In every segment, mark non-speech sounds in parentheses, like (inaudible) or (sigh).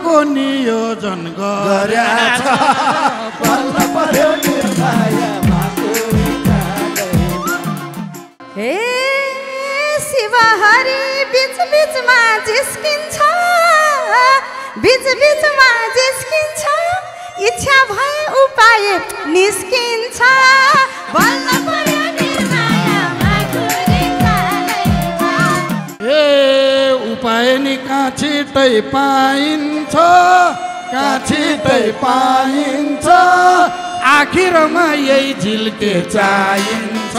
बुढाको नियोजन गर्या छ बल्ल पर्यो निर्माया भाकुरी हे शिवहरि बिच बिचमा जिस्किन्छ। बिच बिचमा जिस्किन्छ। इच्छा भए उपाय निस्किन्छ। बल्ल पर्यो। ए कहाँ छिटै पाइन्छ कहाँ छिटै पाइन्छ आखिरमा यही झिल्के चाहिन्छ।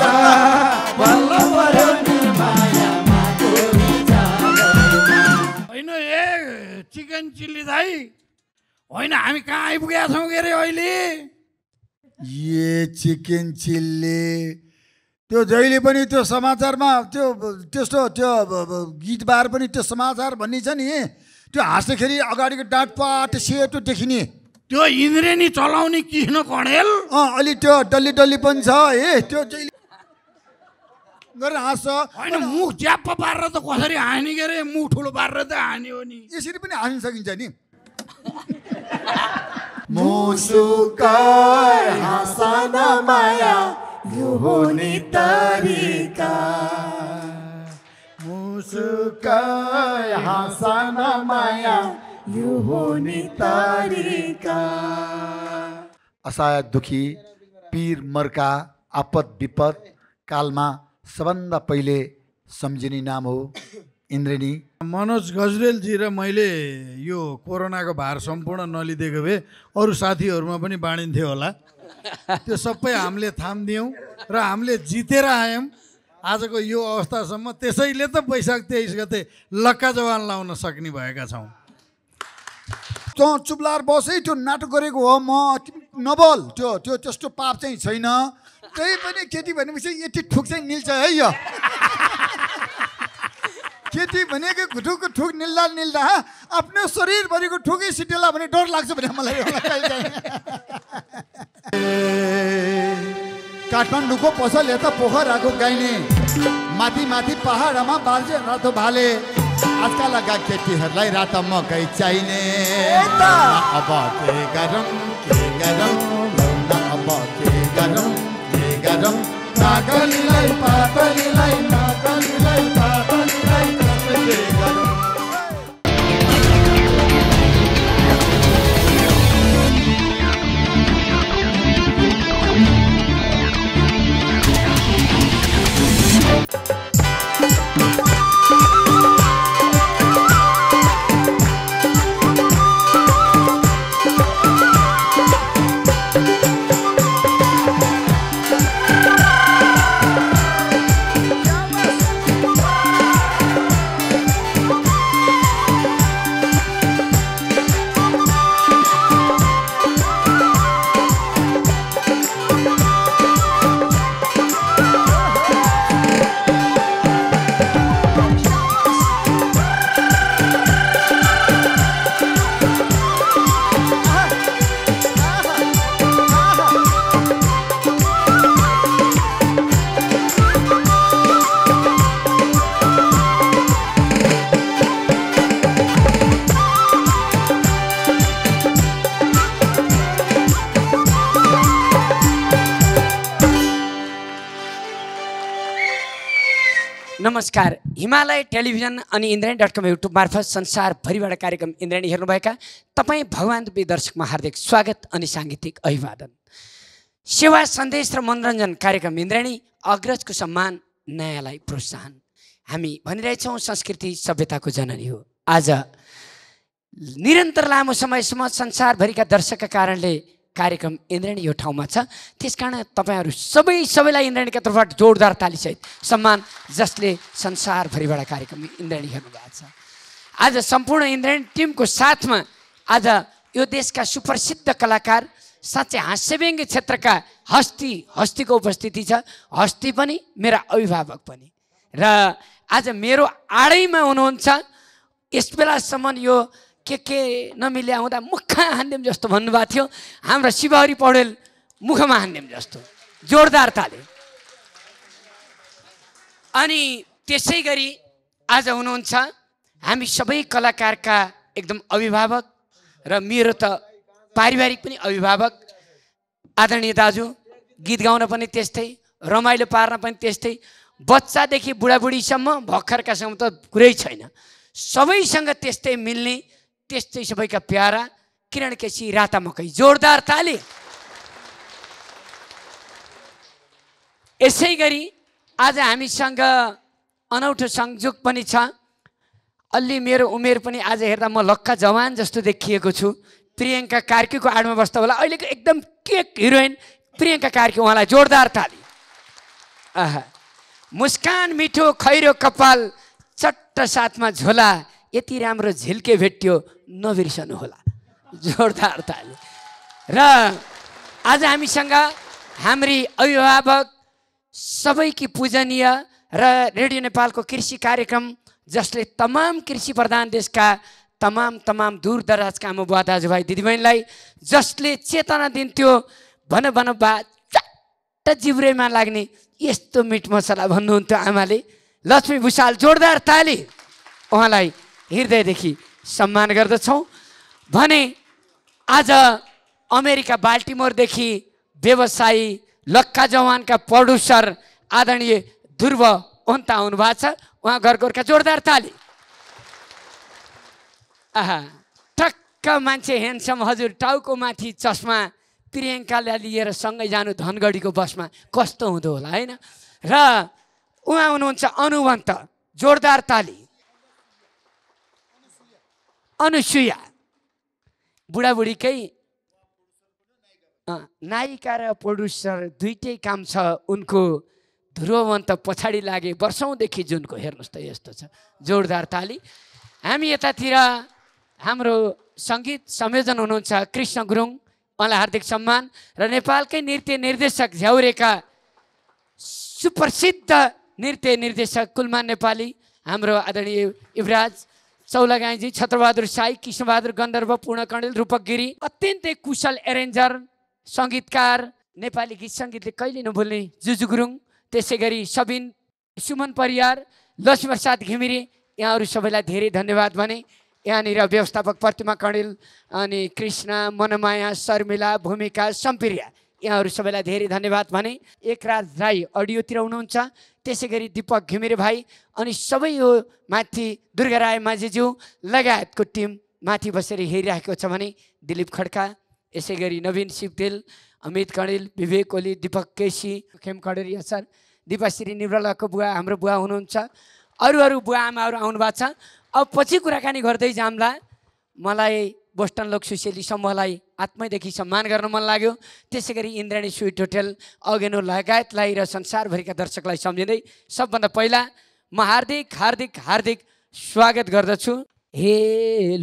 होइन ए चिकन चिल्ली दाई होइन हामी कहाँ आइपुगेका छौँ के अरे अहिले? ए चिकन चिल्ली। त्यो जहिले पनि त्यो समाचारमा त्यो त्यस्तो त्यो अब- अब गीत बार पनि त्यो समाचार भन्ने छ नि त्यो हाँस्दाखेरि अगाडिको डाँट पाट सेतो देखिने। त्यो इन्द्रेणी चलाउने किन कणेल? अँ अलि त्यो डल्ली डल्ली पनि छ ए त्यो जहिले गरेर हाँस्छ। होइन मुख च्याप्प पारेर त कसरी हाने के अरे मुख ठुलो पारेर त हान्यो नि। यसरी पनि हान्न सकिन्छ नि। मुसुक हाँसन माया असहाय दुखी पीर मर्का आपद विपद कालमा सबभन्दा पहिले सम्झिने नाम हो इन्द्रेणी। मनोज गजरेलजी र मैले यो कोरोनाको भार सम्पूर्ण नलिदिएको भए अरू साथीहरूमा पनि बाँडिन्थ्यो होला। त्यो सबै हामीले थामिदियौँ र हामीले जितेर आयौँ। आजको यो अवस्थासम्म त्यसैले त वैशाख तेइस गते लक्का जवान लाउन सक्ने भएका छौँ। तँ चुप्लाएर बसै त्यो नाटक गरेको हो म नबोल त्यो त्यो त्यस्तो पाप चाहिँ छैन। त्यही पनि केटी भनेपछि यति ठुक चाहिँ निल्छ है यो। केटी भनेको घुटुको ठुक निल्दा निल्दा आफ्नो शरीरभरिको ठुकै सिटेला भने डर लाग्छ भने मलाई। काठमाडौँको पसल यता पोखराको गाइने माथि माथि पहाडमा बाल्छ रातो भाले आजकलका केटीहरूलाई रातो मकै चाहिने। अब के गरौँ के गरौँ अब के गरौँ के गरौँ। हिमालय टेलिभिजन अनि इन्द्राणी डट कम युट्युब मार्फत संसारभरिबाट कार्यक्रम इन्द्राणी हेर्नुभएका तपाईँ भगवान् रूपी दर्शकमा हार्दिक स्वागत अनि साङ्गीतिक अभिवादन। सेवा सन्देश र मनोरञ्जन कार्यक्रम इन्द्राणी अग्रजको सम्मान नयाँलाई प्रोत्साहन। हामी भनिरहेछौँ संस्कृति सभ्यताको जननी हो। आज निरन्तर लामो समयसम्म संसारभरिका दर्शकका कारणले कार्यक्रम इन्द्राणी यो ठाउँमा छ। त्यस कारण तपाईँहरू सबै सबैलाई इन्द्राणीका तर्फबाट जोरदार तालीसहित सम्मान जसले संसारभरिबाट कार्यक्रम इन्द्राणी हेर्नुभएको छ। आज सम्पूर्ण इन्द्राणी टिमको साथमा आज यो देशका सुप्रसिद्ध कलाकार साँच्चै हास्यव्यङ्ग्य क्षेत्रका हस्ती हस्तीको उपस्थिति छ। हस्ती पनि मेरा अभिभावक पनि। र आज मेरो आडैमा हुनुहुन्छ। यस बेलासम्म यो के के नमिले आउँदा मुखमा हान्देम जस्तो भन्नुभएको थियो। हाम्रा शिवहरी पौडेल मुखमा हान्देम जस्तो। जोरदार ताले। अनि त्यसै गरी आज हुनुहुन्छ हामी सबै कलाकारका एकदम अभिभावक र मेरो त पारिवारिक पनि अभिभावक। आदरणीय दाजु गीत गाउन पनि त्यस्तै रमाइलो पार्न पनि त्यस्तै। बच्चादेखि बुढाबुढीसम्म भर्खरकासम्म त कुरै छैन। सबैसँग त्यस्तै मिल्ने त्यस्तै सबैका प्यारा किरण केसी राता मकै जोरदार ताली यसै गरी आज हामीसँग अनौठो संযোग पनि छ। अलि मेरो उमेर पनि आज हेर्दा म लक्का जवान जस्तो देखिएको छु। प्रियङ्का कार्कीको आडमा बस्दा होला। अहिलेको एकदम केक हिरोइन प्रियङ्का कार्की उहाँलाई जोरदार ताली आहा। मुस्कान मिठो खैरो कपाल चट्ट साथमा झोला यति राम्रो झिल्के भेट्यो नबिर्सनु होला जोरदार ताली। र आज हामीसँग हाम्री अभिभावक सबैकी पूजनीय र रेडियो नेपालको कृषि कार्यक्रम जसले तमाम कृषि प्रधान देशका तमाम तमाम दूर दराजका आमा बुवा दाजुभाइ दिदीबहिनीलाई जसले चेतना दिन्थ्यो भन भन बा चट्ट जिब्रेमा लाग्ने यस्तो मिठ मसला भन्नुहुन्थ्यो आमाले। लक्ष्मी भूषाल जोरदार ताली। उहाँलाई हृदयदेखि सम्मान गर्दछौँ। भने आज अमेरिका बाल्टिमोरदेखि व्यवसायी लक्का जवानका प्रड्युसर आदरणीय ध्रुव ओन्ता आउनुभएको छ। उहाँ घर गोर्खा जोरदार ताली। आहा टक्क मान्छे ह्यान्डसम हजुर टाउको माथि चस्मा प्रियङ्कालाई लिएर सँगै जानु धनगढीको बसमा कस्तो हुँदो होला होइन? र उहाँ हुनुहुन्छ अनुवन्त जोरदार ताली। अनुसुया। बुढाबुढीकै नायिका र प्रड्युसर दुइटै काम छ। उनको ध्रुवन्त पछाडि लागे वर्षौँदेखि जुनको। हेर्नुहोस् त यस्तो छ। जोरदार ताली। हामी यतातिर हाम्रो सङ्गीत संयोजन हुनुहुन्छ कृष्ण गुरुङ उहाँलाई हार्दिक सम्मान र नेपालकै नृत्य निर्देशक झ्याउरेका सुप्रसिद्ध नृत्य निर्देशक कुलमान नेपाली हाम्रो आदरणीय युवराज चौलागाईजी छत्रबहादुर साई कृष्णबहादुर गन्धर्व पूर्ण कणेल रूपक गिरी अत्यन्तै कुशल एरेन्जर सङ्गीतकार नेपाली गीत सङ्गीतले कहिले नभुल्ने जुजु गुरुङ त्यसै गरी सबिन सुमन परियार लक्ष्मी प्रसाद घिमिरे यहाँहरू सबैलाई धेरै धन्यवाद भने यहाँनिर व्यवस्थापक प्रतिमा कणेल अनि कृष्ण मनमाया शर्मिला भूमिका सम्पिरिया। यहाँहरू सबैलाई धेरै धन्यवाद भने एकराज राई अडियोतिर हुनुहुन्छ। त्यसै गरी दिपक घिमिरे भाइ अनि सबै यो माथि दुर्गा राय माझीज्यू लगायतको टिम माथि बसेर हेरिरहेको छ भने दिलीप खड्का यसै गरी नवीन सिपदेल अमित कणेल विवेक ओली दिपक केसी खेम कडेरिया सर दिपाश्री निवलाको बुवा हाम्रो बुवा हुनुहुन्छ। अरू अरू बुवा आमाहरू आउनु भएको छ। अब पछि कुराकानी गर्दै जाम्ला। मलाई बोस्टन लोक सुशेली समूहलाई आत्मैदेखि सम्मान गर्न मन लाग्यो। त्यसै गरी इन्द्राणी स्विट होटेल अगेनो लगायतलाई र संसारभरिका दर्शकलाई सम्झिँदै सबभन्दा पहिला म हार्दिक हार्दिक हार्दिक स्वागत गर्दछु। हे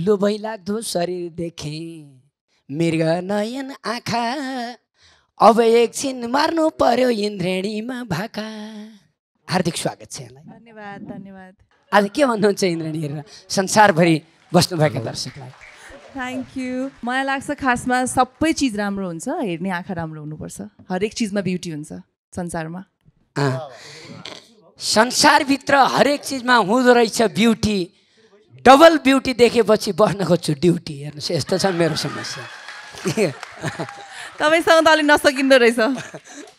लोभै लाग्दो शरीर देखेँ मृग नयन आँखा अब एकछिन मार्नु पर्यो इन्द्रेणीमा भाका। हार्दिक स्वागत छ यहाँलाई। धन्यवाद धन्यवाद। आज के भन्नुहुन्छ इन्द्रेणी हेरेर संसारभरि बस्नुभएका दर्शकलाई? थ्याङ्क यू मलाई लाग्छ खासमा सबै चिज राम्रो हुन्छ हेर्ने आँखा राम्रो हुनुपर्छ। हरेक चिजमा ब्युटी हुन्छ संसारमा। संसारभित्र हरेक चिजमा हुँदो रहेछ ब्युटी डबल ब्युटी देखेपछि बस्न खोज्छु ड्युटी हेर्नुहोस् यस्तो छ मेरो समस्या। तपाईँसँग त अलिक नसकिँदो रहेछ। (laughs)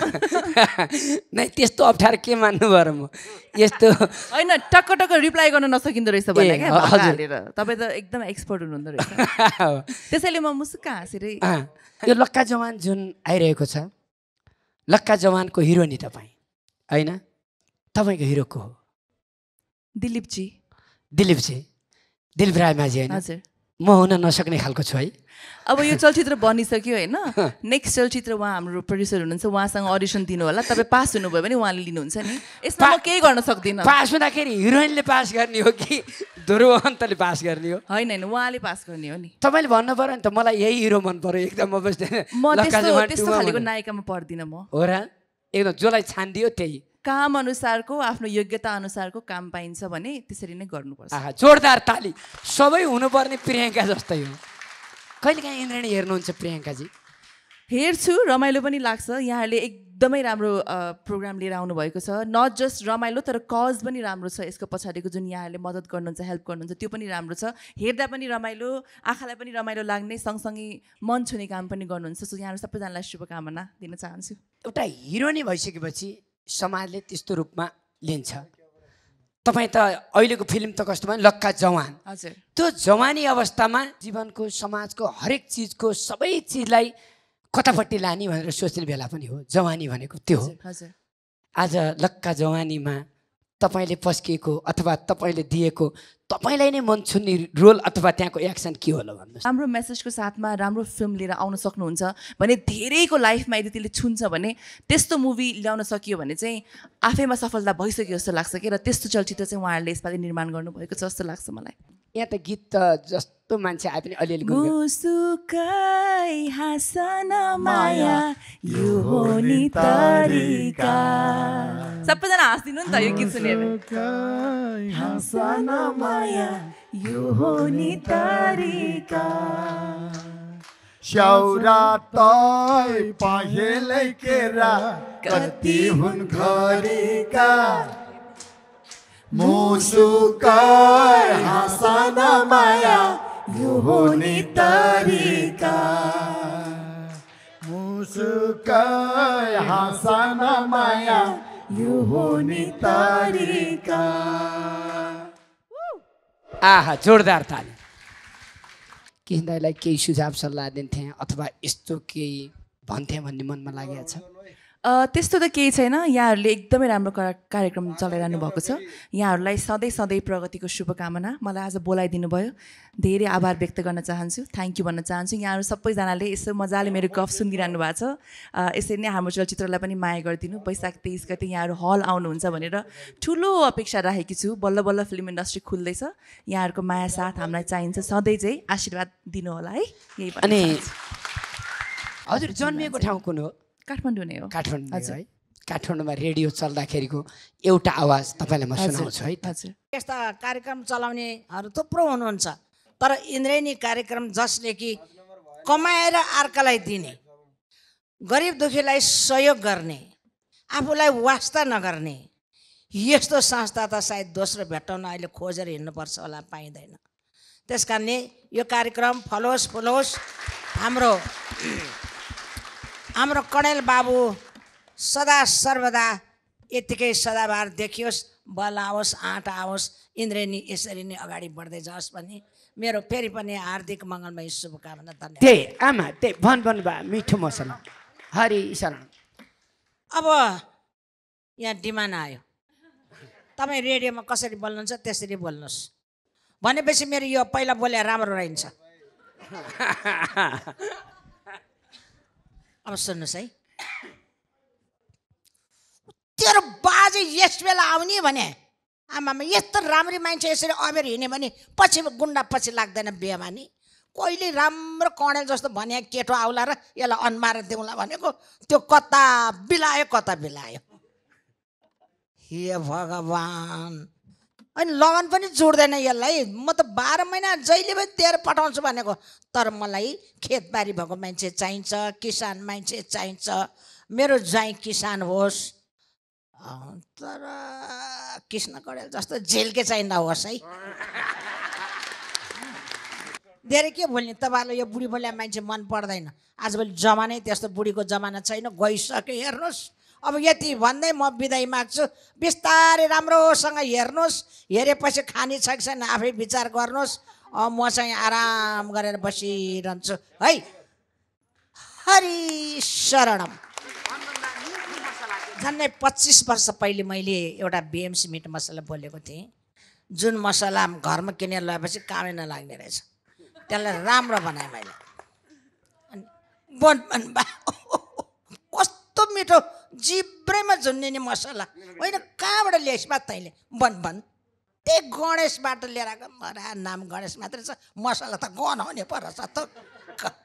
(laughs) नै त्यस्तो अप्ठ्यारो के मान्नु भएर म? यस्तो (laughs) होइन टक्क टक्क रिप्लाई गर्न नसकिँदो रहेछ। हालेर। तपाईँ त एकदम एक्सपर्ट हुनुहुँदो रहेछ। (laughs) त्यसैले म मुसुक्क हाँसेरै यो लक्का जवान जुन आइरहेको छ लक्का जवानको हिरो नि तपाईँ होइन? तपाईँको हिरो को हो। दिलीपजी। दिलीपजी दिलीप राय माझी होइन? हजुर। म हुन नसक्ने खालको छु है। अब यो चलचित्र बनिसक्यो होइन। नेक्स्ट चलचित्र उहाँ हाम्रो प्रड्युसर हुनुहुन्छ उहाँसँग अडिसन दिनु होला। तपाईँ पास हुनुभयो भने उहाँले लिनुहुन्छ नि। यसमा म केही गर्न सक्दिनँ। पास हुँदाखेरि हिरोइनले पास गर्ने हो कि ध्रुवन्तले पास गर्ने हो? होइन होइन उहाँले पास गर्ने हो नि। तपाईँले भन्नु पऱ्यो नि त मलाई यही हिरो मन पऱ्यो एकदम। म त्यस्तो खालेको। नायिकामा पर्दिनँ म। हो र? एकदम जसलाई छानिदियो त्यही। काम अनुसारको आफ्नो योग्यता अनुसारको काम पाइन्छ भने त्यसरी नै गर्नुपर्छ। जोरदार ताली। सबै हुनुपर्ने प्रियङ्का जस्तै हो। कहिलेकाहीँ इन्द्राणी हेर्नुहुन्छ प्रियङ्काजी? हेर्छु रमाइलो पनि लाग्छ। यहाँहरूले एकदमै राम्रो प्रोग्राम लिएर आउनुभएको छ। नट जस्ट रमाइलो तर कज पनि राम्रो छ यसको पछाडिको जुन यहाँहरूले मद्दत गर्नुहुन्छ हेल्प गर्नुहुन्छ त्यो पनि राम्रो छ। हेर्दा पनि रमाइलो आँखालाई पनि रमाइलो लाग्ने सँगसँगै मन छुने काम पनि गर्नुहुन्छ। सो यहाँहरू सबैजनालाई शुभकामना दिन चाहन्छु। एउटा हिरोनी भइसकेपछि समाजले त्यस्तो रूपमा लिन्छ। तपाईँ त अहिलेको फिल्म त कस्तो भयो? लक्का जवान। हजुर। त्यो जवानी अवस्थामा जीवनको समाजको हरेक चिजको सबै चिजलाई कतापट्टि लाने भनेर सोच्ने बेला पनि हो। जवानी भनेको त्यो हो। हजुर। आज लक्का जवानीमा तपाईँले पस्किएको अथवा तपाईँले दिएको तपाईँलाई नै मन छुन्ने रोल अथवा त्यहाँको एक्सन के होला भन्नुहोस्? राम्रो मेसेजको साथमा राम्रो फिल्म लिएर आउन सक्नुहुन्छ भने धेरैको लाइफमा यदि त्यसले छुन्छ भने त्यस्तो मुभी ल्याउन सकियो भने चाहिँ आफैमा सफलता भइसक्यो जस्तो लाग्छ कि? र त्यस्तो चलचित्र चाहिँ उहाँहरूले यसपालि निर्माण गर्नुभएको छ जस्तो लाग्छ मलाई। यहाँ त गीत त जस्तो मान्छे आए पनि अलिअलि मुसुकै हाँसन माया यो हो नि तरिका। सबैजना हाँसिदिनु नि त यो गीत सुनेर। हाँसन माया यो हो नि तरिका। स्याउरा तै पहेलै केरा कति हुन् खरिका मुसुकै हाँसन माया यो हो नि तरिका मुसुकै हाँसन माया यो हो नि तरिका आहा जोरदार ताली। केही दाइलाई केही सुझाव सल्लाह दिन्थेँ अथवा यस्तो केही भन्थेँ भन्ने मनमा लागेको छ? त्यस्तो त केही छैन। यहाँहरूले एकदमै राम्रो का- कार्यक्रम चलाइरहनु भएको छ। यहाँहरूलाई सधैँ सधैँ प्रगतिको शुभकामना। मलाई आज बोलाइदिनु भयो। धेरै आभार व्यक्त गर्न चाहन्छु। थ्याङ्क यू भन्न चाहन्छु। यहाँहरू सबैजनाले यसो मजाले मेरो गफ सुनिदिरहनु भएको छ। यसरी नै हाम्रो चलचित्रलाई पनि माया गरिदिनु। वैशाख तेइस गते यहाँहरू हल आउनुहुन्छ भनेर ठुलो अपेक्षा राखेकी छु। बल्ल बल्ल फिल्म इन्डस्ट्री खुल्दैछ। यहाँहरूको माया साथ हामीलाई चाहिन्छ। सधैँ चाहिँ आशीर्वाद दिनु होला है। यही अनि। हजुर जन्मिएको ठाउँ कुन हो? काठमाडौँ नै हो। काठमाडौँ। है। काठमाडौँमा रेडियो चल्दाखेरिको एउटा आवाज तपाईँलाई म सुनाउँछु है हजुर। यस्ता कार्यक्रम चलाउनेहरू थुप्रो हुनुहुन्छ तर इन्द्रेणी कार्यक्रम जसले कि कमाएर अर्कालाई दिने गरिब दुखीलाई सहयोग गर्ने आफूलाई वास्ता नगर्ने यस्तो संस्था त सायद दोस्रो भेट्टाउन अहिले खोजेर हिँड्नुपर्छ होला पाइँदैन। त्यस कारणले यो कार्यक्रम फलोस् फुलोस् हाम्रो हाम्रो कणेल बाबु सदा सर्वदा यत्तिकै सदाबार देखियोस् बल आओस् आँट आओस् इन्द्रेणी यसरी नै अगाडि बढ्दै जाओस् भन्ने मेरो फेरि पनि हार्दिक मङ्गलमय शुभकामना धन्यवाद। त्यही आमा त्यही भन भन बा मिठो मसला हरि शरण अब यहाँ डिमान्ड आयो। तपाईँ रेडियोमा कसरी बोल्नुहुन्छ त्यसरी बोल्नुहोस्। भनेपछि मेरो यो पहिला बोले राम्रो रहन्छ। (laughs) अब सुन्नुहोस् है। तेरो बाजे यस बेला आउने भने आमामा यस्तो राम्री मान्छे यसरी अबेर हिँड्यो भने पछि गुन्डा पछि लाग्दैन बिहेमा नि कहिले राम्रो कणेल जस्तो भने केटो आउला र यसलाई अन्माएर दिउँला भनेको त्यो कता बिलायो कता बिलायो। हे भगवान्! अनि लगन पनि जोड्दैन यसलाई। म त बाह्र महिना जहिले पनि दिएर पठाउँछु भनेको। तर मलाई खेतबारी भएको मान्छे चाहिन्छ किसान मान्छे चाहिन्छ। मेरो ज्वाइँ किसान होस्। तर कृष्ण कडेल जस्तो झेल्के चाहिँ नहोस् है। धेरै के बोल्ने तपाईँहरूलाई यो बुढी बोल्या मान्छे मन पर्दैन। आजभोलि जमानै त्यस्तो बुढीको जमाना छैन। गइसक्यो हेर्नुहोस्। अब यति भन्दै म बिदाई माग्छु। बिस्तारै राम्रोसँग हेर्नुहोस्। हेरेपछि खाने छ कि छैन आफै विचार गर्नुहोस्। म चाहिँ आराम गरेर बसिरहन्छु। है? हरि शरणम। झन्डै पच्चिस वर्ष पहिले मैले एउटा बिएमसी मिट मसला बोलेको थिएँ। जुन मसला घरमा किनेर लगाएपछि कामै नलाग्ने रहेछ। त्यसलाई राम्रो बनाएँ मैले। अनि बन बा (laughs) कस्तो मिठो जिब्रैमा झुन्डिने मसला। होइन कहाँबाट ल्याइस् बा तैँले? बन बन। त्यही गणेशबाट लिएर आएको। मरा नाम गणेश मात्रै छ। मसला त गन हुने पर्छ त। क-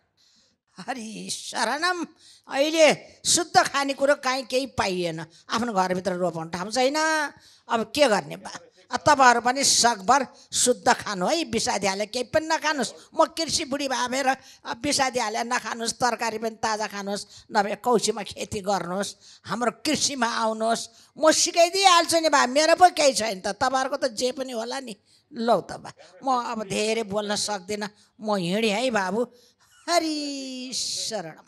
हरि शरणम। अहिले शुद्ध खानेकुरो काहीँ केही पाइएन। आफ्नो घरभित्र रोपाउनु ठाउँ छैन अब के गर्ने बा? तपाईँहरू पनि सकभर शुद्ध खानु है बिसादी हाले केही पनि नखानुहोस् म कृषि बुढी भएर अब बिसादी हाले नखानुहोस् तरकारी पनि ताजा खानुहोस् नभए कौसीमा खेती गर्नुहोस् हाम्रो कृषिमा आउनुहोस् म सिकाइदिइहाल्छु नि बा मेरो पो केही छैन त तपाईँहरूको त जे पनि होला नि। लौ त बा म अब धेरै बोल्न सक्दिनँ म हिँडेँ है बाबु। हरि शरणम।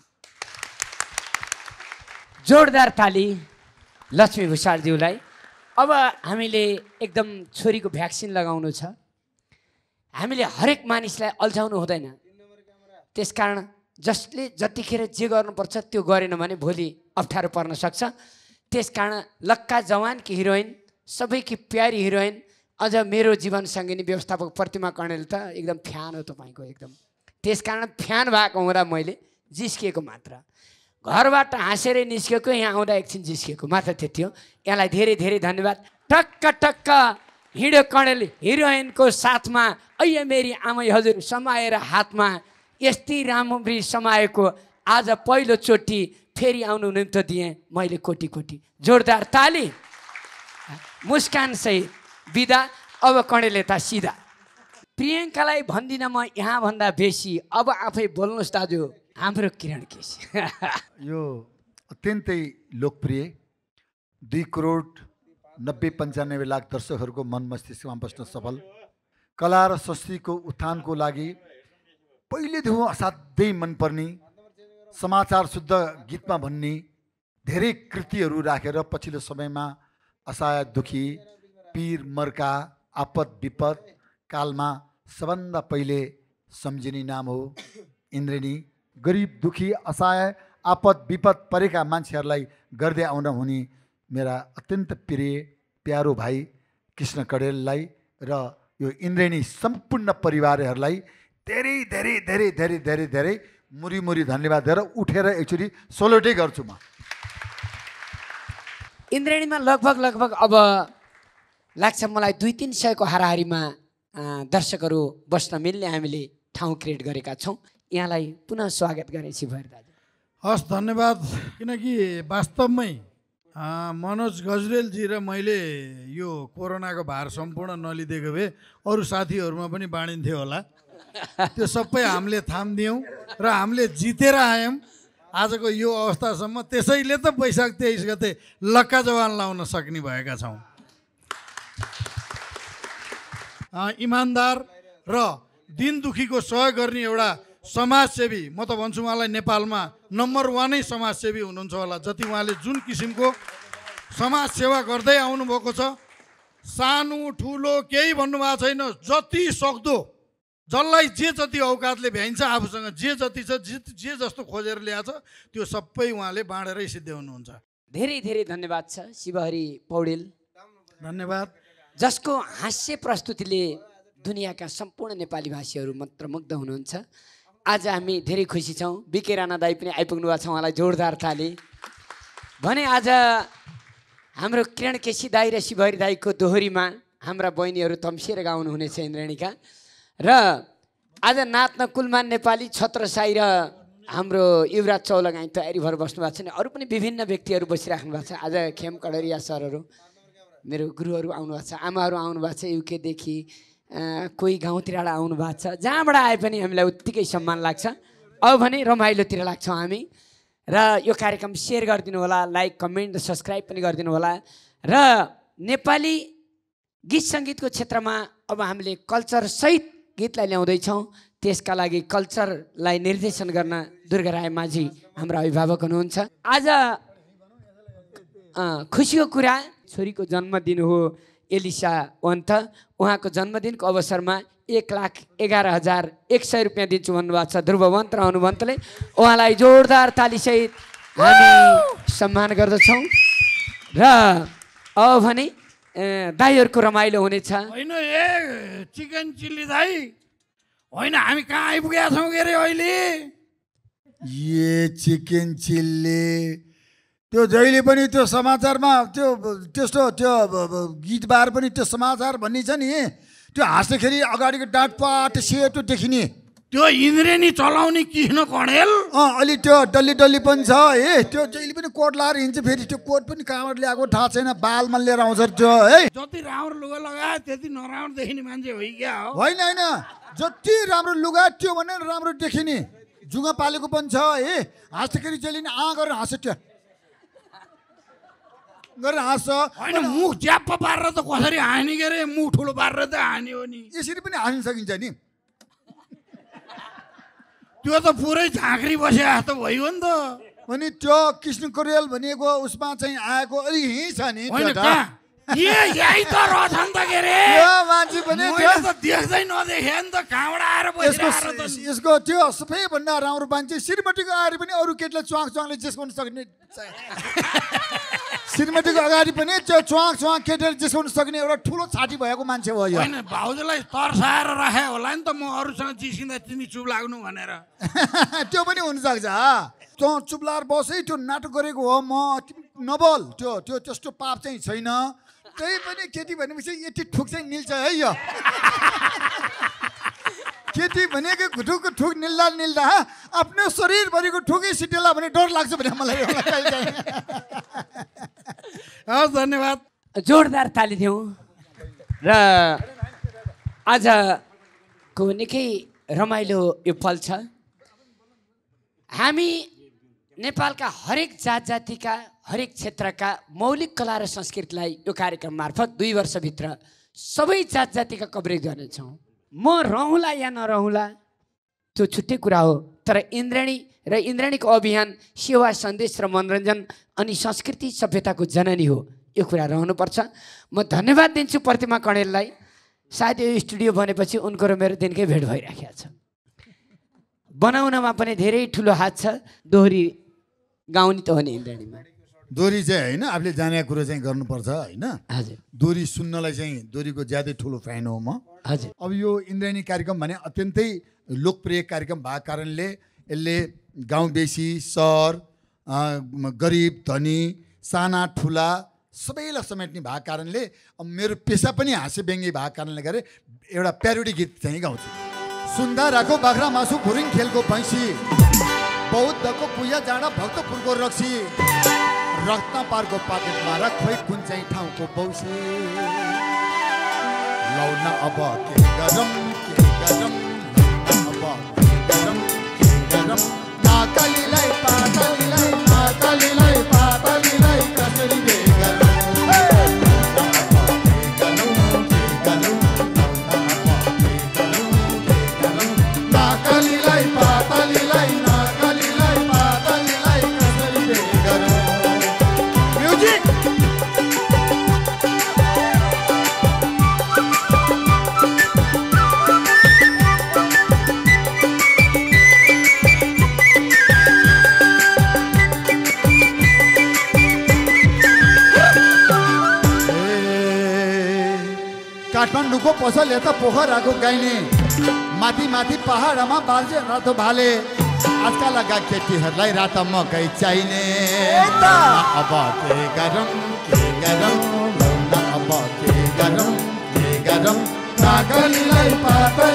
जोरदार ताली लक्ष्मी भूषालज्यूलाई। अब हामीले एकदम छोरीको भ्याक्सिन लगाउनु छ। हामीले हरेक मानिसलाई अल्झाउनु हुँदैन। त्यसकारण जसले जतिखेर जे गर्नुपर्छ त्यो गरेन भने भोलि अप्ठ्यारो पर्न सक्छ। त्यसकारण लक्का जवानकी हिरोइन सबैकी प्यारी हिरोइन अझ मेरो जीवन सङ्गिनी व्यवस्थापक प्रतिमा कर्णेल त एकदम फ्यान हो तपाईँको एकदम। त्यसकारण फ्यान भएको हुँदा मैले जिस्किएको मात्र। घरबाट हाँसेरै निस्केको यहाँ आउँदा एकछिन जिस्किएको मात्र त्यति हो। यहाँलाई धेरै धेरै धन्यवाद। टक्क टक्क हिँड्यो कणेल हिरोइनको साथमा ऐया मेरी आमै हजुर समाएर हातमा यस्तै राम्ररी समाएको आज पहिलोचोटि फेरि आउनु निम्तो दिएँ मैले कोटी कोटी। जोरदार ताली। मुस्कान सहित बिदा। अब कणेल यता सिधा। प्रियङ्कालाई भन्दिनँ म यहाँभन्दा बेसी। अब आफै बोल्नुहोस् दाजु। हाम्रो किरण केसी यो अत्यन्तै लोकप्रिय दुई करोड नब्बे पन्चानब्बे लाख दर्शकहरूको मन मस्तिष्कमा बस्न सफल। कला र संस्कृतिको उत्थानको लागि पहिलेदेखि असाध्यै मनपर्ने समाचार शुद्ध गीतमा भन्ने धेरै कृतिहरू राखेर पछिल्लो समयमा असहाय दुखी पीर मर्का आपद विपद कालमा सबभन्दा पहिले सम्झिने नाम हो इन्द्रेणी। गरिब दुखी असहाय आपद विपद परेका मान्छेहरूलाई गर्दै आउन हुने मेरा अत्यन्त प्रिय प्यारो भाइ कृष्ण कडेललाई र यो इन्द्रेणी सम्पूर्ण परिवारहरूलाई धेरै धेरै धेरै धेरै धेरै धेरै मुरी मुरी धन्यवाद दिएर उठेर एकचोटि सोलोटै गर्छु म। इन्द्रेणीमा लगभग लगभग अब लाग्छ मलाई दुई तिन सयको हाराहारीमा दर्शकहरू बस्न मिल्ने हामीले ठाउँ क्रिएट गरेका छौँ। यहाँलाई पुनः स्वागत गरेँ शिवहर दाजु। हस् धन्यवाद। किनकि वास्तवमै मनोज गजरेलजी र मैले यो कोरोनाको भार सम्पूर्ण नलिदिएको भए अरू साथीहरूमा पनि बाँडिन्थ्यो होला। त्यो सबै हामीले थामिदियौँ र हामीले जितेर आयौँ। आजको यो अवस्थासम्म त्यसैले त वैशाख तेइस गते लक्का जवान लाउन सक्ने भएका छौँ। इमान्दार र दिन दुखीको सहयोग गर्ने एउटा समाजसेवी म त भन्छु उहाँलाई नेपालमा नम्बर वानै समाजसेवी हुनुहुन्छ होला जति उहाँले जुन किसिमको समाज सेवा गर्दै आउनुभएको छ। सानो ठुलो केही भन्नुभएको छैन जति सक्दो जसलाई जे जति औकातले भ्याइन्छ आफूसँग जे जति छ जे जे जस्तो खोजेर ल्याएको छ त्यो सबै उहाँले बाँडेरै सिद्ध्याउनुहुन्छ धेरै धेरै धन्यवाद छ शिवहरी पौडेल। धन्यवाद। जसको हास्य प्रस्तुतिले दुनियाँका सम्पूर्ण नेपाली भाषीहरू मन्त्रमुग्ध हुनुहुन्छ। आज हामी धेरै खुसी छौँ। बिके राणा दाई पनि आइपुग्नु भएको छ उहाँलाई जोरदार ताली। भने आज हाम्रो किरण केसी दाई र शिवहरी दाईको दोहोरीमा हाम्रा बहिनीहरू तम्सिएर गाउनुहुनेछ इन्द्रणीका। र आज नाच्न कुलमान नेपाली छत्र साई र हाम्रो युवराज चौलगाई तयारी भएर बस्नु भएको छ नि अरू पनि विभिन्न व्यक्तिहरू बसिराख्नु भएको छ। आज खेम कडरिया सरहरू मेरो गुरुहरू आउनु भएको छ आमाहरू आउनु भएको छ युकेदेखि कोही गाउँतिरबाट आउनु भएको छ। जहाँबाट आए पनि हामीलाई उत्तिकै सम्मान लाग्छ। अब भने रमाइलोतिर लाग्छौँ हामी। र यो कार्यक्रम सेयर गरिदिनु होला लाइक कमेन्ट र सब्सक्राइब पनि गरिदिनु होला। र नेपाली गीत सङ्गीतको क्षेत्रमा अब हामीले कल्चरसहित गीतलाई ल्याउँदैछौँ। त्यसका लागि कल्चरलाई निर्देशन गर्न दुर्गा राय माझी हाम्रो अभिभावक हुनुहुन्छ। आज खुसीको कुरा छोरीको जन्मदिन हो। एलिसा वन्त उहाँको जन्मदिनको अवसरमा एक लाख एघार हजार एक सय रुपियाँ दिन्छु भन्नुभएको छ। ध्रुववन्त र हनुवन्तले उहाँलाई जोरदार तालीसहित हामी सम्मान गर्दछौँ। र अब भने दाईहरूको रमाइलो हुनेछ। होइन ए चिकन चिल्ली दाई। होइन हामी कहाँ आइपुगेका छौँ के अरे अहिले? ये चिकन चिल्ली त्यो जहिले पनि त्यो समाचारमा त्यो त्यस्तो त्यो गीतबार पनि त्यो समाचार भन्ने छ नि। त्यो हाँस्दाखेरि अगाडिको डाँट पाट सेतो देखिने। त्यो इन्द्रेणी चलाउने किन कणेल? अँ अलि त्यो डल्ली डल्ली पनि छ है त्यो जहिले पनि कोट लाएर हिँड्छ फेरि त्यो कोट पनि कहाँबाट ल्याएको थाहा छैन बालमा लिएर आउँछ त्यो है। जति राम्रो लुगा लगायो त्यति नराम्रो देखिने मान्छे हो क्या हो? होइन होइन जति राम्रो लुगा त्यो भने राम्रो देखिने। जुगा पालेको पनि छ है हाँस्दाखेरि जहिले नि आ गरेर हाँस्छ त्यो। गरेर हाँस्छ होइन मुख च्याप्प पारेर त कसरी हाने के अरे मुख ठुलो पारेर त हान्यो नि यसरी पनि हान्न सकिन्छ नि त्यो त पुरै झाँक्री बसे जस्तो भयो नि त अनि त्यो कृष्ण कोरेल भनेको उसमा चाहिँ आएको अलि यहीँ छ नि यही त रहेछ नि त के अरे मान्छे पनि देख्दै नदेखे नि त कहाँबाट आएर यसको त्यो सबैभन्दा राम्रो मान्छे श्रीमतीको अगाडि पनि अरू केटीलाई च्वाक च्वाकले जिस्काउन सक्ने श्रीमतीको अगाडि पनि त्यो च्वाक च्वाक केटीले जिस्काउन सक्ने एउटा ठुलो छाती भएको मान्छे हो यो होइन भाउजूलाई तर्साएर राखे होला नि त म अरूसँग चिसिँदा तिमी चुप लाग्नु भनेर त्यो पनि हुनसक्छ त्यो चुप्लाएर बस त्यो नाटक गरेको हो म नबोल त्यो त्यो त्यस्तो पाप चाहिँ छैन त्यही पनि केटी भनेपछि यति ठुक चाहिँ निल्छ है यो। (laughs) केटी भनेको घुटुकको ठुक निल्दा निल्दा आफ्नो शरीरभरिको ठुकै सिटेला भने डर लाग्छ भने मलाई। (laughs) हस् धन्यवाद। जोरदार ताली दिउँ। र आजको निकै रमाइलो यो पल छ। हामी नेपालका हरेक जात जातिका हरेक क्षेत्रका मौलिक कला र संस्कृतिलाई यो कार्यक्रम मार्फत दुई वर्षभित्र सबै जात जातिका कभरेज गर्नेछौँ। म रहँला या नरहँला त्यो छुट्टै कुरा हो। तर इन्द्राणी र इन्द्राणीको अभियान सेवा सन्देश र मनोरञ्जन अनि संस्कृति सभ्यताको जननी हो। यो कुरा रहनुपर्छ। म धन्यवाद दिन्छु प्रतिमा कणेललाई। सायद यो स्टुडियो बनेपछि उनको र मेरो दिनकै भेट भइराखेको छ। बनाउनमा पनि धेरै ठुलो हात छ। दोहोरी गाउने त हो नि इन्द्राणीमा। दोरी चाहिँ होइन आफूले जानेको कुरो चाहिँ गर्नुपर्छ होइन? दोरी सुन्नलाई चाहिँ दोरीको ज्यादै ठुलो फ्यान हो म। हजुर। अब यो इन्द्रायणी कार्यक्रम भने अत्यन्तै लोकप्रिय कार्यक्रम भएको कारणले यसले गाउँ बेसी सहर गरिब धनी साना ठुला सबैलाई समेट्ने भएको कारणले मेरो पेसा पनि हाँस्य व्यङ्ग्य भएको कारणले गरे एउटा प्यारोडी गीत चाहिँ गाउँछु। सुन्दा राखो बाख्रा मासु फुरिङ खेलको भैँसी। बौद्धको पुया जाँडा भक्तपुरको रक्सी। रत्न पारको पाकेटमा र खोइ कुन चाहिँ ठाउँको बौसे लौन अब के गरम के गरम अब के गरम नाकलीलाई पातलीलाई काठमाडौँको पसल यता पोखराको गाइने माथि माथि पहाडमा बाल्जे रातो भाले। आजकलका केटीहरूलाई रातो मकै चाहिने। अब के गरौँ के गरौँ अब के गरौँ के गरौँ नागलीलाई पातलीलाई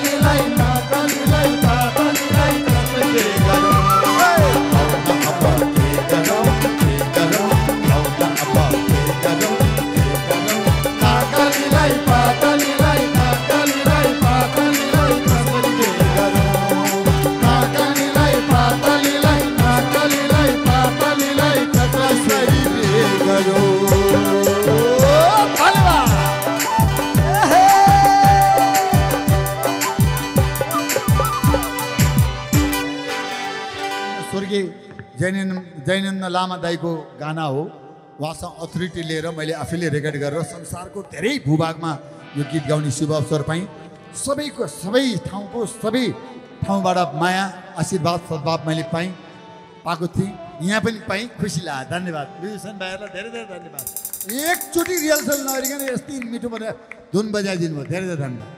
जैनन्द लामा दाईको गाना हो। उहाँसँग अथोरिटी लिएर मैले आफैले रेकर्ड गरेर संसारको धेरै भूभागमा यो गीत गाउने शुभ अवसर पाएँ। सबैको सबै ठाउँको सबै ठाउँबाट माया आशीर्वाद सद्भाव मैले पाएँ। पाएको थिएँ। यहाँ पनि पाएँ। खुसी लाग्यो। धन्यवाद। विभूषण भाइहरूलाई धेरै धेरै धन्यवाद। एकचोटि रिहर्सल नगरिकन यस्तै मिठो भनेर धुन बजाइदिनु भयो। धेरै धेरै धन्यवाद।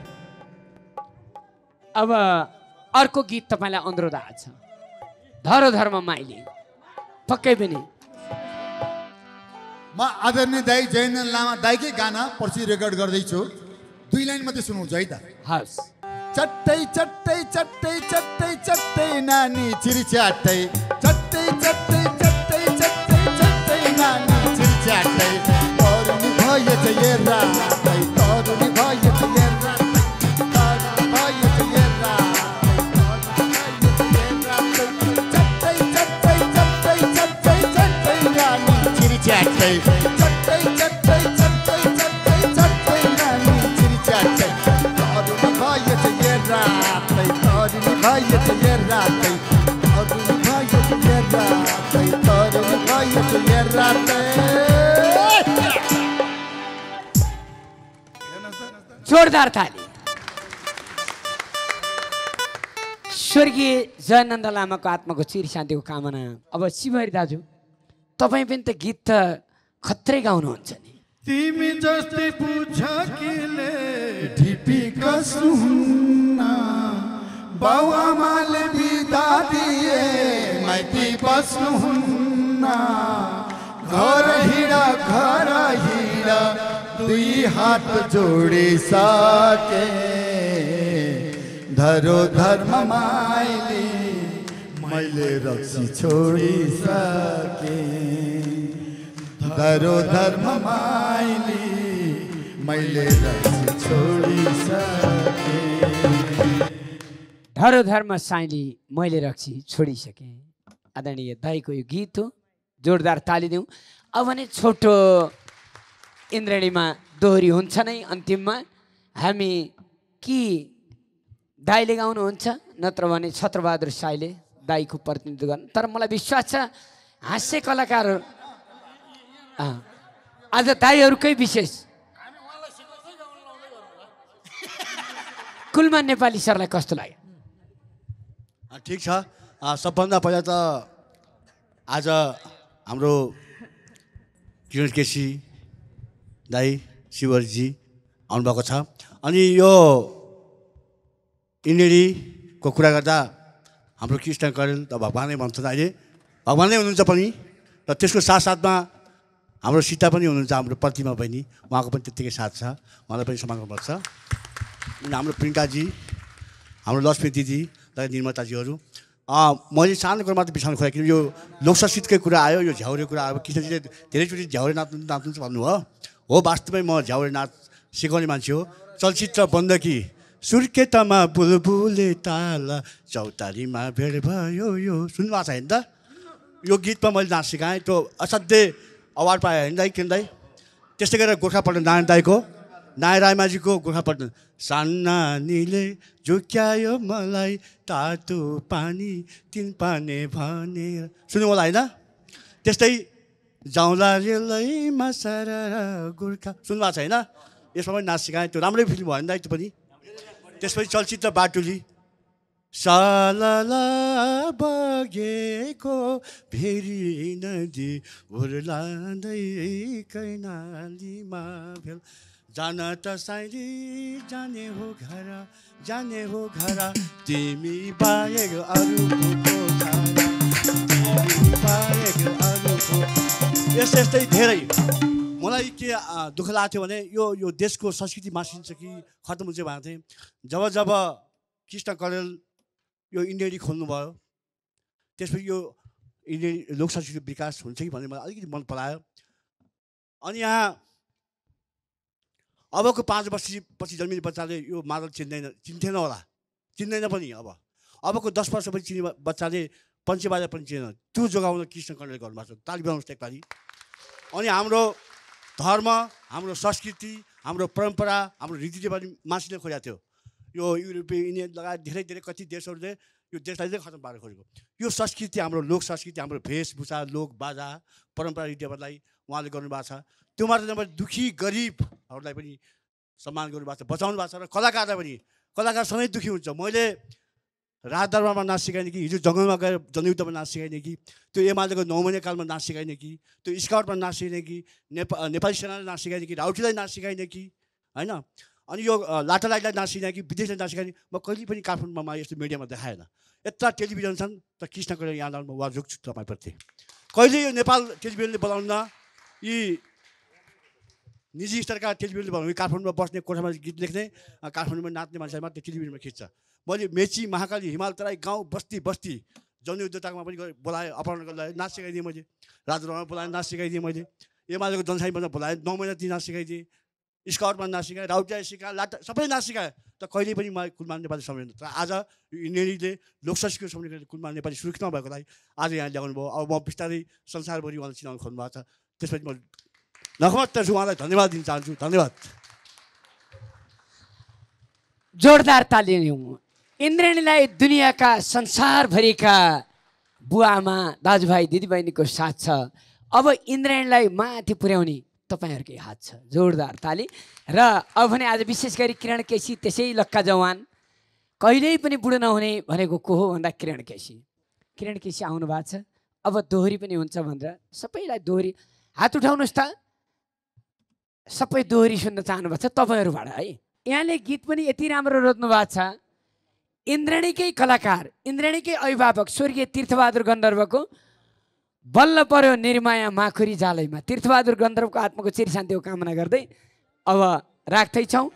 अब अर्को गीत तपाईँलाई अनुरोध आएको छ। धरो धर्म माइली। पक्कै पनि। म आदरणीय दाई जयनन्द लामा दाईकै गाना पर्सि रेकर्ड गर्दैछु। दुई लाइन मात्रै सुनाउँछु है त। हवस्। चट्टै चट्टै चट्टै चट्टै चट्टै नानी चिरच्याट्टै चट्टै चट्टै चट्टै चट्टै चट्टै नानी चिरच्याट्टै तरुनी भएछ ये जोरदार ताली स्वर्गीय जयनन्द लामाको आत्माको चिर शान्तिको कामना अब शिवहरी दाजु तपाईँ पनि त गीत त खत्रै गाउनुहुन्छ नि। तिमी जस्तै पुछ किले ढिपी बाउआमाले बिदा दिए माइती बस्नुहुन्न घर हिँड घर हिँड दुई हात जोडिसके धरो धर्म माइली मैले रक्सी छोडिसके धरो धर्म माइली मैले धरो धर्म साइली मैले रक्सी छोडिसकेँ आदरणीय दाईको यो गीत हो जोरदार ताली दिउँ। अब भने छोटो इन्द्रणीमा दोहोरी हुन्छ नै अन्तिममा। हामी कि दाईले गाउनुहुन्छ नत्र भने छत्रबहादुर साईले दाईको प्रतिनिधित्व गर्नु। तर मलाई विश्वास छ हास्य कलाकारहरू अँ, आज दाईहरूकै विशेष कुलमा नेपाली सरलाई कस्तो लाग्यो ठिक छ. सबभन्दा पहिला त आज हाम्रो किरण केसी दाई शिवरजी आउनुभएको छ। अनि यो इन्डेरीको कुरा गर्दा हाम्रो कृष्ण करेल त भगवानै भन्छ त अहिले। भगवानै हुनुहुन्छ पनि र त्यसको साथसाथमा हाम्रो सीता पनि हुनुहुन्छ हाम्रो प्रतिमा बहिनी। उहाँको पनि त्यत्तिकै साथ छ। उहाँलाई पनि सम्मान गर्नुपर्छ। हाम्रो प्रियङ्काजी हाम्रो लक्ष्मी दिदी र निर्माताजीहरू। मैले सानो कुरो मात्र बिर्साउनु खोजेँ किन यो लोकसङ्गीतकै कुरा आयो यो झ्याउरे कुरा आयो। कृष्णजीले धेरैचोटि झ्याउरे नाच्नु नाच्नु भन्नुभयो हो। वास्तवमै म झ्याउरे नाच सिकाउने मान्छे हो। चलचित्र बन्दकी सुर्खेतमा बुलबुले ताल चौतारीमा भेड भयो यो। सुन्नु भएको छ होइन त? यो गीतमा मैले नाच सिकाएँ। त्यो असाध्यै अवार्ड पाएँ होइन दाइ किन दाइ? त्यस्तै गरेर गोर्खापल्टन नारायण दाईको नारायण रायमाझीको गोर्खापल्टन सान्नानीले झुक्यायो मलाई तातो पानी तिन पाने भनेर। सुन्नु होला होइन? त्यस्तै जाउँला रेलैमा सारा गोर्खा। सुन्नु भएको छ होइन? यसमा पनि नाच सिकाएँ त्यो राम्रै फिल्म भयो नि दाइ त्यो पनि। त्यसपछि चलचित्र बाटुली। सालला बगेको फेरि नदी उर्लाँदै कैनालीमा भेल जान त साइली जाने हो घर जाने हो घर। तिमी बाहेक अरूको यस्तै यस्तै धेरै। मलाई के दुःख लाग्थ्यो भने यो यो देशको संस्कृति मासिन्छ कि खत्तम हुन्छ भनेको थिएँ। जब जब कृष्ण करेल यो इन्डियरी खोल्नुभयो त्यसपछि यो इन्डियन लोक संस्कृतिको विकास हुन्छ कि भन्ने मलाई अलिकति मन परायो अनि यहाँ अबको पाँच वर्ष पछि जन्मिने बच्चाले यो मादल चिन्दैन चिन्थेन होला चिन्दैन पनि अब अबको दस वर्षपछि चिने बच्चाले पञ्चेबाजा पनि चिनेन त्यो जोगाउन कृष्ण कण्डले गर्नुभएको छ ताली बनाउनुहोस् त एकताली अनि हाम्रो धर्म हाम्रो संस्कृति हाम्रो परम्परा हाम्रो रीतिरिवाज मासिने खोजेको थियो यो युरोपियन युनियन लगायत धेरै धेरै कति देशहरूले यो देशलाई चाहिँ खतम पारेर खोजेको यो संस्कृति हाम्रो लोक संस्कृति हाम्रो वेशभूषा लोक बाजा परम्परा रीतिरिवाजलाई उहाँले गर्नुभएको छ त्यो मात्र नभएर दुखी गरिबहरूलाई पनि सम्मान गर्नुभएको छ बचाउनु भएको छ र कलाकारलाई पनि कलाकार सधैँ दुखी हुन्छ मैले राजदरबारमा नाच सिकाइने कि हिजो जङ्गलमा गएर जनयुद्धमा नाच सिकाइने कि त्यो एमालेको नौ महिना कालमा नाच सिकाइने कि त्यो स्काउटमा नाच सिकाइने कि नेपा नेपाली सेनालाई नाच सिकाइने कि राउटीलाई नाच सिकाइने कि होइन अनि यो नाच सिकाइने कि विदेशलाई नाच सिकाइने म कहिले पनि काठमाडौँमा यस्तो मिडियामा देखाएन। यत्र टेलिभिजन छन् त कृष्णको यहाँ म उहाँ जोग्छु तपाईँप्रति कहिले यो नेपाल टेलिभिजनले बोलाउन यी निजी स्तरका टेलिभिजन भयो काठमाडौँमा बस्ने कोठामा गीत लेख्ने काठमाडौँमा नाच्ने मान्छे मात्रै टेलिभिजनमा खिच्छ। मैले मेची महाकाली हिमाल तराई गाउँ बस्ती बस्ती जनयुद्धतामा पनि बोलाएँ अपहरण गरेर नाच सिकाइदिएँ मैले। राजरमा बोलाएँ नाच सिकाइदिएँ मैले। एमालेको जनसाहीमा बोलाएँ नौ महिना ती नाच सिकाइदिएँ। स्काउटमा नाच सिकाएँ राउटिया सिकाएँ लाटा सबै नाच सिकाएँ तर कहिले पनि म कुलमान नेपाली सम्झिँदैन तर आज यिनीहरूले लोकसंस्कृति सम्झिने कुलमान नेपाली सुरक्षित नभएको लागि आज यहाँ ल्याउनु भयो अब म बिस्तारै संसारभरि उहाँलाई चिनाउनु खोज्नु भएको छ। त्यसपछि म नखमत छु उहाँलाई धन्यवाद दिन चाहन्छु। धन्यवाद। जोरदार ताली इन्द्रेणीलाई दुनियाँका संसारभरिका बुवामा दाजुभाइ दिदीबहिनीको साथ छ। अब इन्द्रेणीलाई माथि पुर्याउने तपाईँहरूकै हात छ। जोरदार ताली। र अब भने आज विशेष गरी किरण केसी त्यसै लक्का जवान। कहिल्यै पनि बुढो नहुने भनेको को हो भन्दा किरण केसी। किरण केसी आउनु भएको छ। अब दोहोरी पनि हुन्छ भनेर सबैलाई दोहोरी। हात उठाउनुहोस् त। सबै दोहोरी सुन्न चाहनु भएको छ तपाईँहरूबाट है। यहाँले गीत पनि यति राम्रो रोज्नु भएको छ। इन्द्रणीकै कलाकार इन्द्रणीकै अभिभावक स्वर्गीय तीर्थबहादुर गन्धर्वको बल्ल पर्यो निर्माया माखुरी जालैमा। तीर्थबहादुर गन्धर्वको आत्माको चिर शान्तिको कामना गर्दै अब राख्दैछौँ।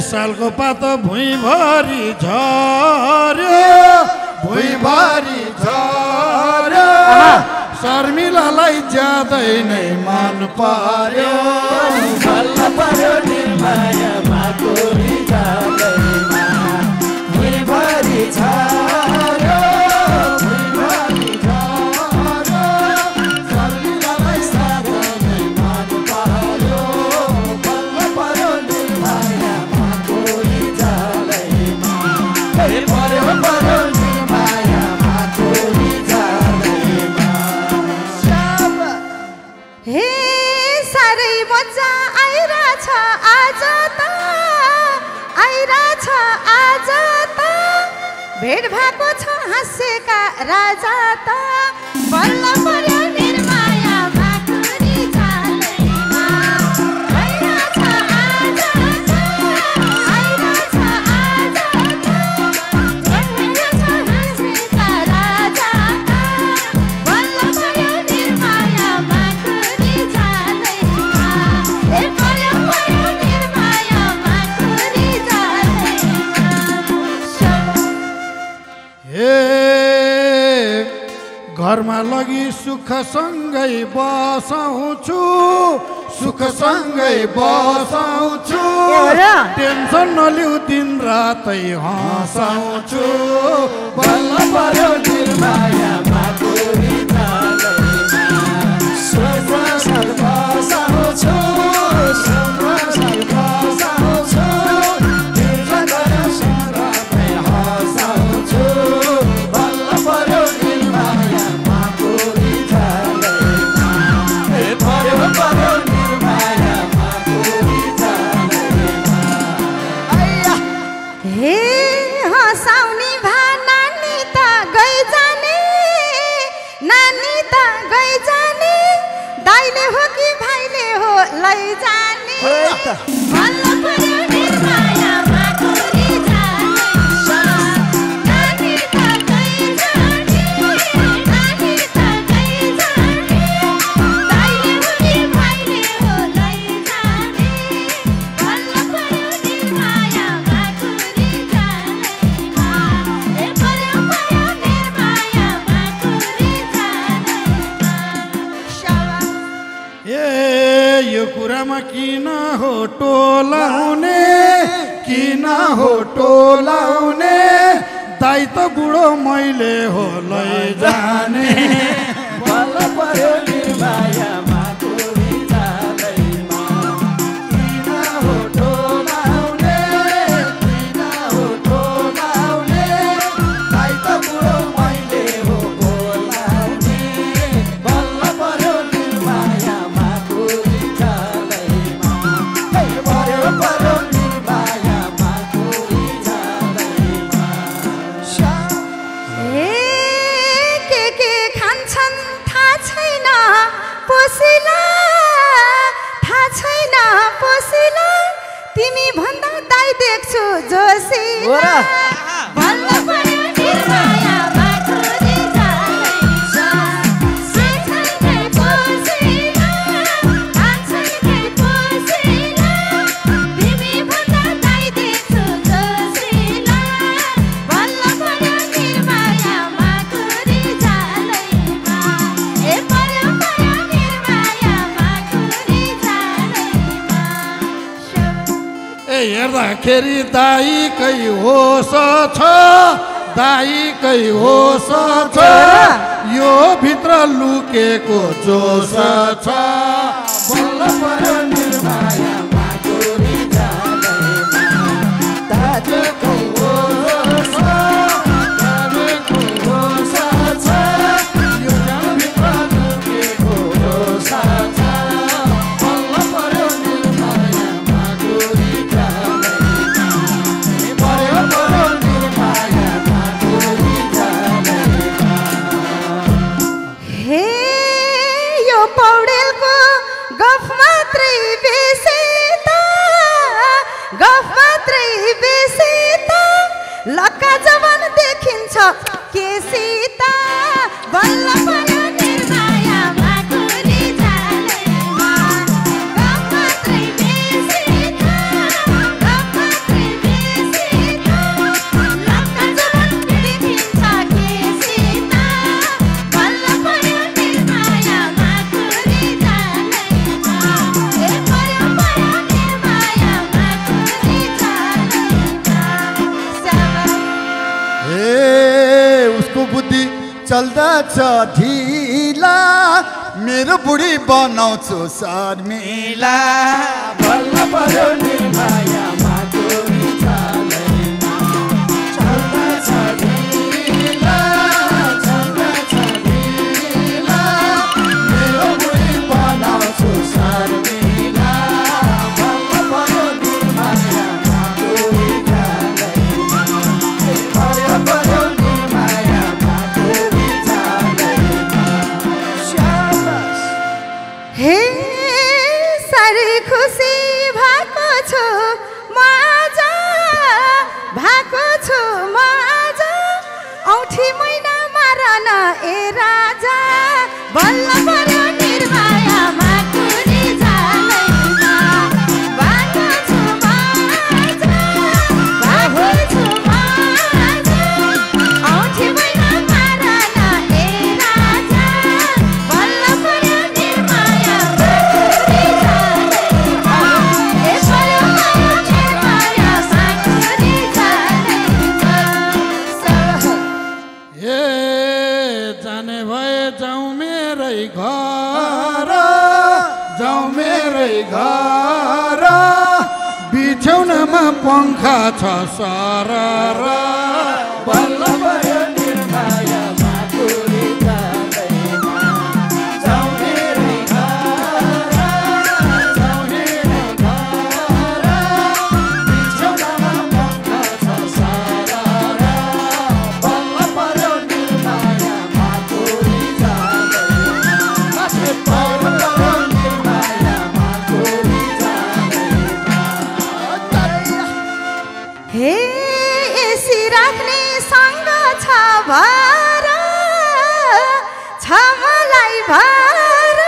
सालको पात भुइँभरि झर्यो। भुइँभरि झर्यो। शर्मिलालाई ज्यादै नै मन पर्यो। राजा त बल्ल घरमा लगी सुखसँगै बसाउँछु सुखसँगै बसाउँछु। टेन्सन नलिउ दिन रातै हँसाउँछु। बल्ल पऱ्यो निर्माया लाउने, किन हो टोलाउने दाइ त बुढो मैले हो लैजाने। (laughs) फेरि दाईकै होस छ दाईकै होस छ यो भित्र लुकेको जोस छ छ ढिला मेरो बुढी बनाउँछु शर्मिला। भन्न पर्यो नि kata sarara हे एसी राख्ने सङ्ग छ भर। छ मलाई भर।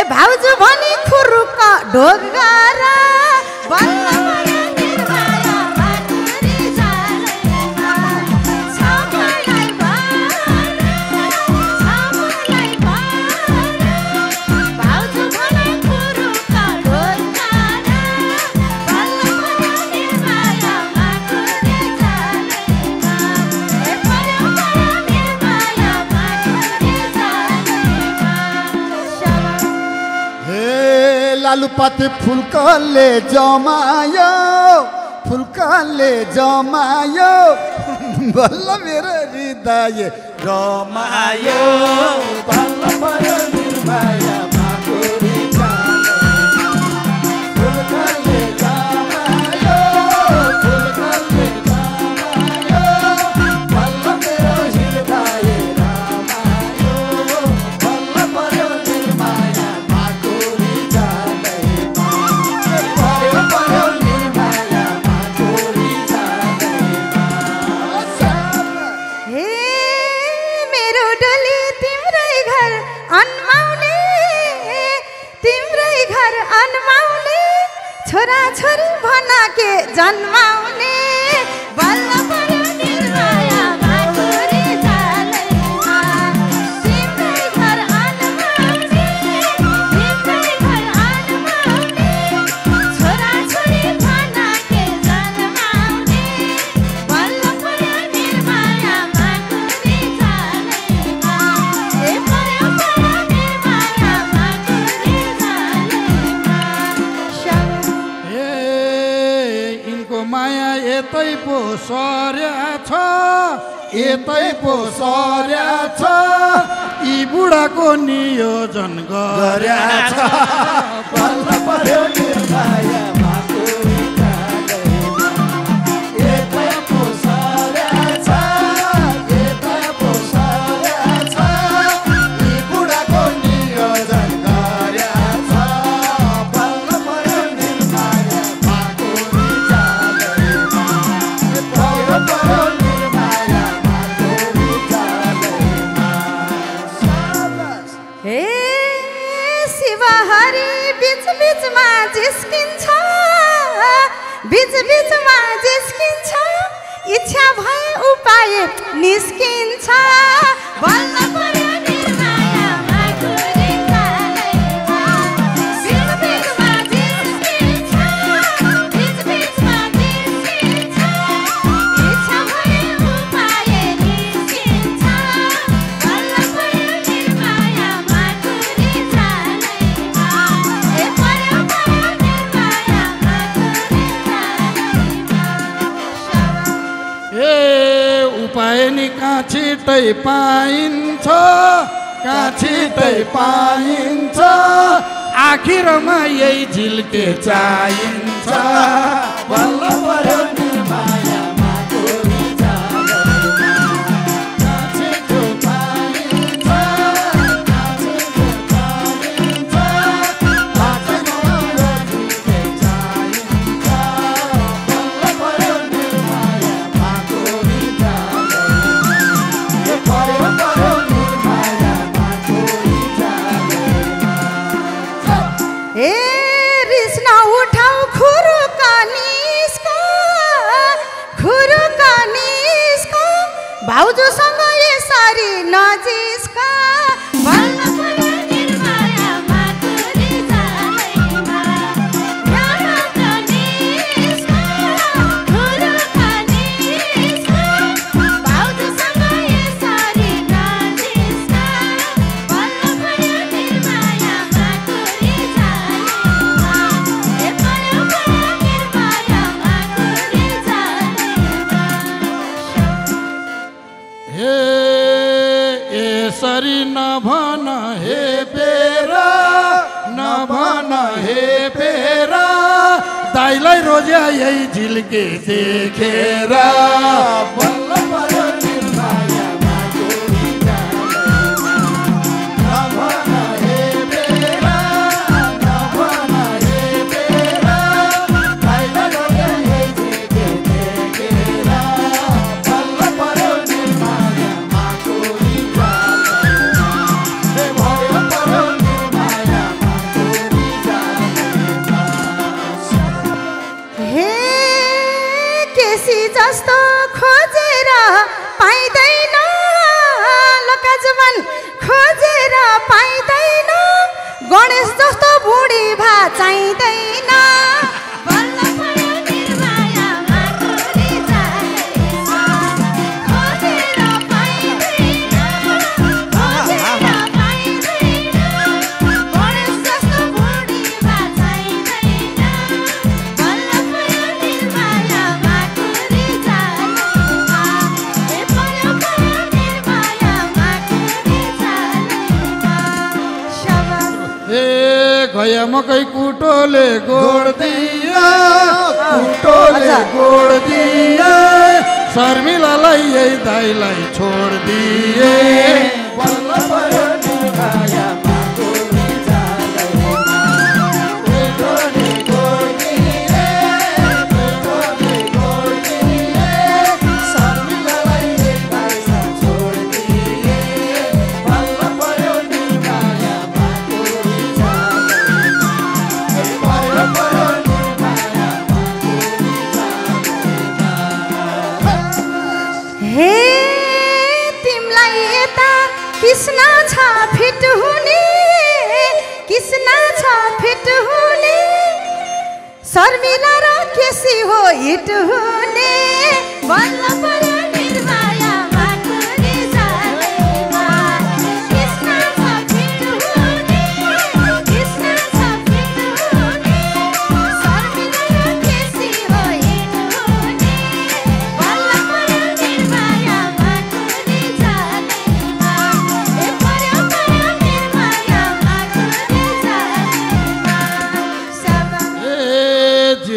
ए भाउजू भनी खुरुक ढोग गर। आलू पाते फुलका ले जमायो फुलका ले जमायो बोल मेरे हृदय रमायो बल्ल जन्म यतै पो सर्या छ यी बुढाको नियोजन गर्या छ तै पाइन्छ काठीतै पाइन्छ आखिरमा यही झिल्के चाहिन्छ।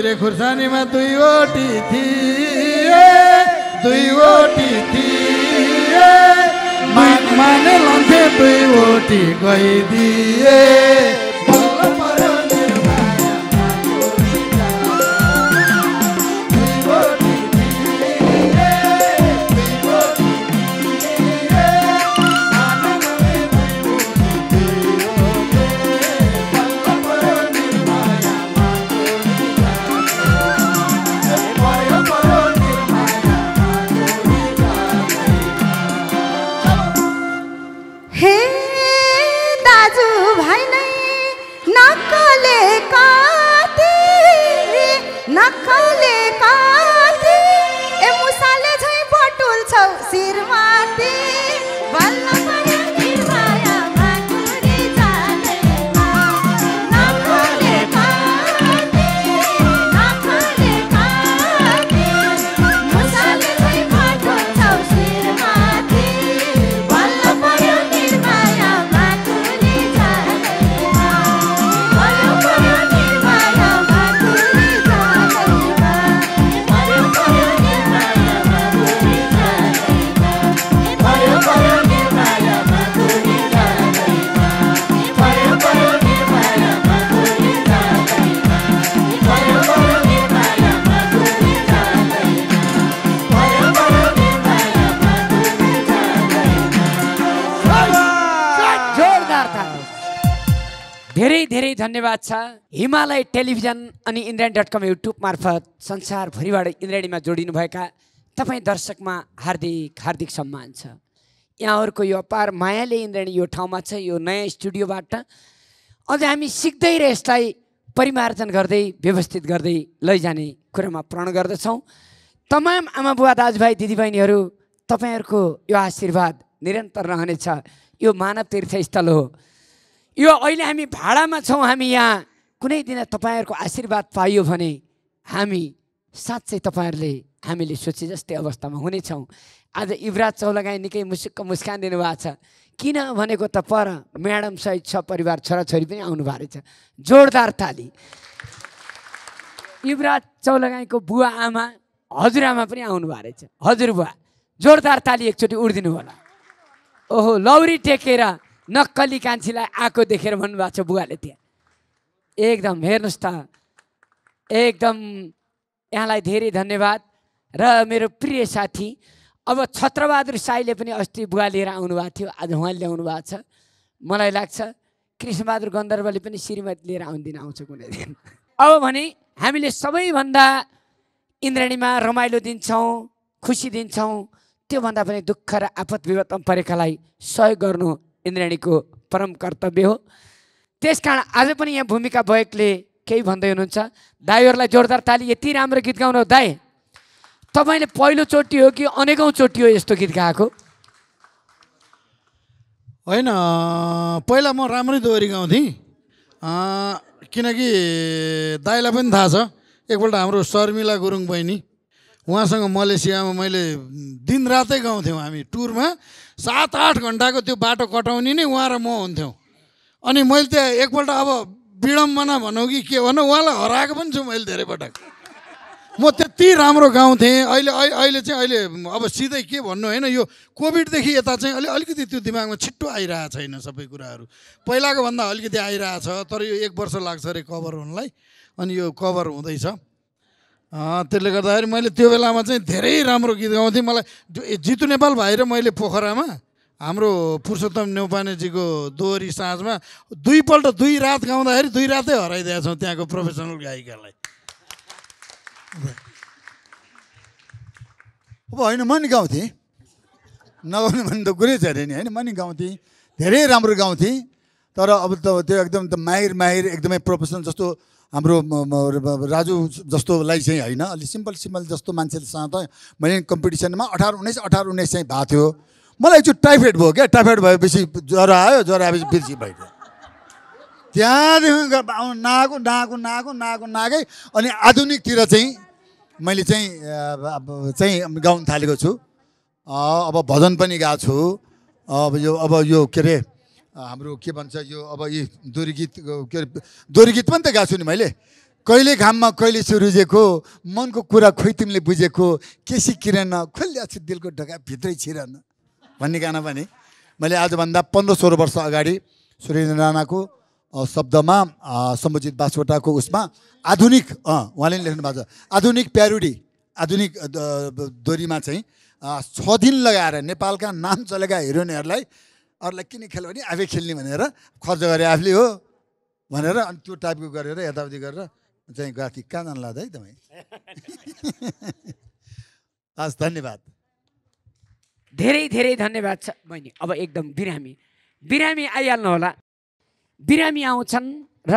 रे खुर्सानीमा दुईवटी थिए दुईवटी थिए मान माने लान्थे दुईवटी गइदिए धन्यवाद छ। हिमालय टेलिभिजन अनि इन्द्रायण डट कम युट्युब मार्फत संसारभरिबाट इन्द्राणीमा जोडिनुभएका तपाईँ दर्शकमा हार्दिक हार्दिक सम्मान छ। यहाँहरूको यो अपार मायाले इन्द्राणी यो ठाउँमा छ यो नयाँ स्टुडियोबाट। अझ हामी सिक्दै र यसलाई परिमार्जन गर्दै व्यवस्थित गर्दै लैजाने कुरामा प्रण गर्दछौँ। तमाम आमा बुवा दाजुभाइ दिदीबहिनीहरू तपाईँहरूको यो आशीर्वाद निरन्तर रहनेछ। यो मानव तीर्थस्थल हो। यो अहिले हामी भाडामा छौँ हामी यहाँ। कुनै दिन तपाईँहरूको आशीर्वाद पाइयो भने हामी साँच्चै तपाईँहरूले हामीले सोचे जस्तै अवस्थामा हुनेछौँ। आज युवराज चौलागाई निकै मुसुक्क मुस्कान दिनुभएको छ। किन भनेको त पर म्याडमसहित छ परिवार छोराछोरी पनि आउनु भएको रहेछ जोरदार ताली। युवराज चौलागाईको बुवा आमा हजुरआमा पनि आउनु आउनुभएको रहेछ हजुरबुवा जोरदार ताली एकचोटि उडिदिनु होला ओहो लौरी टेकेर नक्कली कान्छीलाई आएको देखेर भन्नुभएको छ बुवाले त्यहाँ। एकदम हेर्नुहोस् त। एकदम यहाँलाई धेरै धन्यवाद। र मेरो प्रिय साथी अब छत्रबहादुर साईले पनि अस्ति बुवा लिएर आउनुभएको थियो। आज उहाँले ल्याउनु भएको छ। मलाई लाग्छ कृष्णबहादुर गन्धर्वले पनि श्रीमती लिएर आउने दिन आउँछ कुनै दिन। अब भने हामीले सबैभन्दा इन्द्रणीमा रमाइलो दिन्छौँ खुसी दिन्छौँ त्योभन्दा पनि दुःख र आपत विपदमा परेकालाई सहयोग गर्नु इन्द्रणीको परम कर्तव्य हो। त्यस कारण आज पनि यहाँ भूमिका बयकले केही भन्दै हुनुहुन्छ। दाईहरूलाई जोरदार ताली यति राम्रो गीत गाउनु दाई। तपाईँले पहिलोचोटि हो कि अनेकौँ चोटि हो यस्तो गीत गाएको? होइन पहिला म राम्रै दोहोरी गाउँथेँ। किनकि दाइलाई पनि थाहा छ एकपल्ट हाम्रो शर्मिला गुरुङ बहिनी उहाँसँग मलेसियामा मैले दिनरातै गाउँथ्यौँ हामी टुरमा। सात आठ घन्टाको त्यो बाटो कटाउने नै उहाँ र म हुन्थ्यौँ। अनि मैले त्यहाँ एकपल्ट अब विडम्बना भनौँ कि के भनौँ उहाँलाई हराएको पनि छु मैले धेरै पटक। म त्यति राम्रो गाउँथेँ अहिले अहिले चाहिँ अहिले अब सिधै के भन्नु होइन यो कोभिडदेखि यता चाहिँ अलि अलिकति त्यो दिमागमा छिट्टो आइरहेको छैन सबै कुराहरू। पहिलाको भन्दा अलिकति आइरहेछ तर यो एक वर्ष लाग्छ अरे कभर हुनलाई। अनि यो कभर हुँदैछ। त्यसले गर्दाखेरि मैले त्यो बेलामा चाहिँ धेरै राम्रो गीत गाउँथेँ। मलाई जितु नेपाल भाइ मैले पोखरामा हाम्रो पुरुषोत्तम नेउपानेजीको दोहोरी साँझमा दुईपल्ट दुई रात गाउँदाखेरि दुई रातै हराइदिएका छौँ त्यहाँको प्रोफेसनल गायिकालाई। अब होइन म नि गाउँथेँ। नगाउने भन्ने त कुरै छैन नि होइन म नि गाउँथेँ। धेरै राम्रो गाउँथेँ। तर अब त त्यो एकदम माहिर माहिर एकदमै प्रोफेसनल जस्तो हाम्रो राजु जस्तोलाई चाहिँ होइन अलिक सिम्पल सिम्पल जस्तो मान्छेसँग त मैले कम्पिटिसनमा अठार उन्नाइस अठार उन्नाइस चाहिँ भएको थियो। मलाई एकचोटि टाइफाइड भयो क्या टाइफाइड भएपछि ज्वरो आयो ज्वरो आएपछि बिर्सी भइदियो। त्यहाँदेखि नआएको नआएको नआएको नआएको नआएकै अनि आधुनिकतिर चाहिँ मैले चाहिँ चाहिँ गाउन थालेको छु। अब भजन पनि गाएको छु। अब यो अब यो के अरे हाम्रो के भन्छ यो अब यी दोहोरी गीत के अरे दोहोरी गीत पनि त गाएको छु नि मैले। कहिले घाममा कहिले सुरुजेको मनको कुरा खोइ तिमीले बुझेको केसी किरण खोलिया छु दिलको ढोका भित्रै छिरन। भन्ने गाना पनि मैले आजभन्दा पन्ध्र सोह्र वर्ष अगाडि सुरेन्द्र राणाको शब्दमा सम्बोजित बासवटाको उसमा आधुनिक उहाँले नि लेख्नु भएको छ आधुनिक प्यारोडी आधुनिक अ, द- द- दोहोरीमा चाहिँ छ दिन लगाएर नेपालका नाम चलेका हिरोइनहरूलाई अरूलाई किन खेल्यो भने आफै खेल्ने भनेर खर्च गरे आफूले हो भनेर अनि त्यो टाइपको गरेर यताउति गरेर चाहिँ थिएँ कहाँ जानु लाग्दा है तपाईँ। (laughs) हस् धन्यवाद। धेरै धेरै धन्यवाद छ बहिनी। अब एकदम बिरामी। बिरामी आइहाल्नु होला। बिरामी आउँछन् र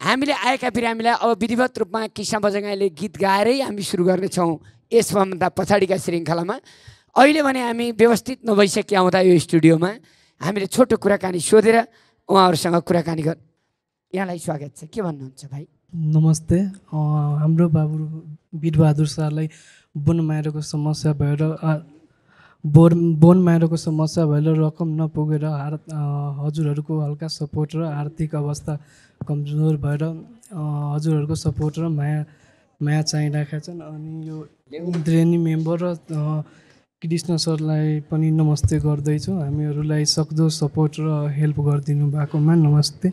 हामीले आएका बिरामीलाई अब विधिवत रूपमा किसा बजगाईले गीत गाएरै हामी सुरु गर्नेछौँ यसभन्दा पछाडिका श्रृङ्खलामा। अहिले भने हामी व्यवस्थित नभइसके आउँदा यो स्टुडियोमा हामीले छोटो कुराकानी सोधेर उहाँहरूसँग कुराकानी गर यहाँलाई स्वागत छ। के भन्नुहुन्छ भाइ? नमस्ते। हाम्रो बाबु वीरबहादुर सरलाई बोन माइरोको समस्या भएर बोन माइरोको समस्या भएर रकम नपुगेर हार हजुरहरूको हल्का सपोर्ट र आर्थिक अवस्था कमजोर भएर हजुरहरूको सपोर्ट र माया माया चाहिरहेका छन्। अनि यो इन्द्रेणी मेम्बर र कृष्ण सरलाई पनि नमस्ते गर्दैछु। हामीहरूलाई सक्दो सपोर्ट र हेल्प गरिदिनु भएकोमा नमस्ते।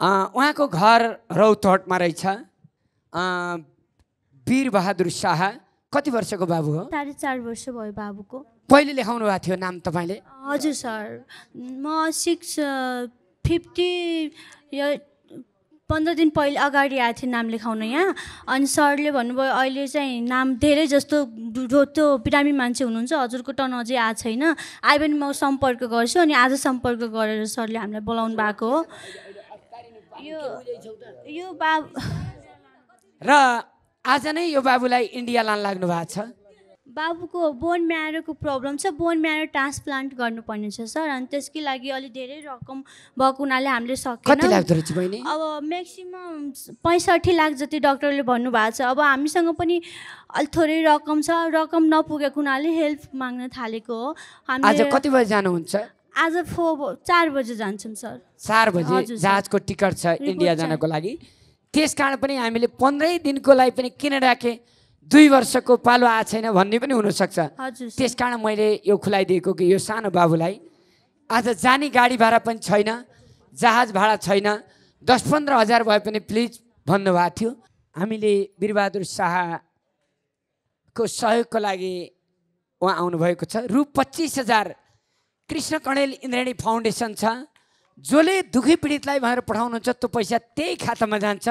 अँ, उहाँको घर रौतहटमा रहेछ। अँ, वीरबहादुर शाह कति वर्षको बाबु हो? साढे चार वर्ष भयो बाबुको। पहिले लेखाउनु भएको थियो नाम तपाईँले? हजुर सर। म सिक्स फिफ्टी या पन्ध्र दिन पहिले अगाडि आएको थिएँ नाम लेखाउन यहाँ। अनि सरले भन्नुभयो अहिले चाहिँ नाम धेरै जस्तो त्यो बिरामी मान्छे हुनुहुन्छ। हजुरको टर्न अझै आएको छैन। आयो भने म सम्पर्क गर्छु अनि आज सम्पर्क गरेर सरले हामीलाई बोलाउनु भएको हो। यो यो बा र आज नै यो बाबुलाई इन्डिया लान लाग्नु भएको छ। बाबुको बोन म्यारोको प्रब्लम छ। बोन म्यारो ट्रान्सप्लान्ट गर्नुपर्ने छ सर। अनि त्यसकै लागि अलिक धेरै रकम भएको हुनाले हामीले सकेन। अब म्याक्सिमम् पैँसठी लाख जति डक्टरले भन्नुभएको छ। अब हामीसँग पनि अलिक थोरै रकम छ। रकम नपुगेको हुनाले हेल्प माग्न थालेको हो। हामीले कति बजी जानुहुन्छ? आज फोर चार बजे जान्छौँ सर। चार बजे। जहाजको टिकट छ इन्डिया। जानको लागि। त्यस कारण पनि हामीले पन्ध्रै दिनको लागि पनि किन राखेँ? दुई वर्षको पालो आएको छैन भन्ने पनि हुनसक्छ। त्यस कारण मैले यो खुलाइदिएको कि यो सानो बाबुलाई। आज जाने गाडी भाडा पनि छैन जहाज भाडा छैन। दस पन्ध्र हजार भए पनि प्लिज भन्नुभएको थियो। हामीले वीरबहादुर शाहको सहयोगको लागि उहाँ आउनुभएको छ। रु पच्चिस हजार कृष्ण कणेल इन्द्रेणी फाउन्डेसन छ। जसले दुखी पीडितलाई भनेर पठाउनुहुन्छ त्यो पैसा त्यही खातामा जान्छ।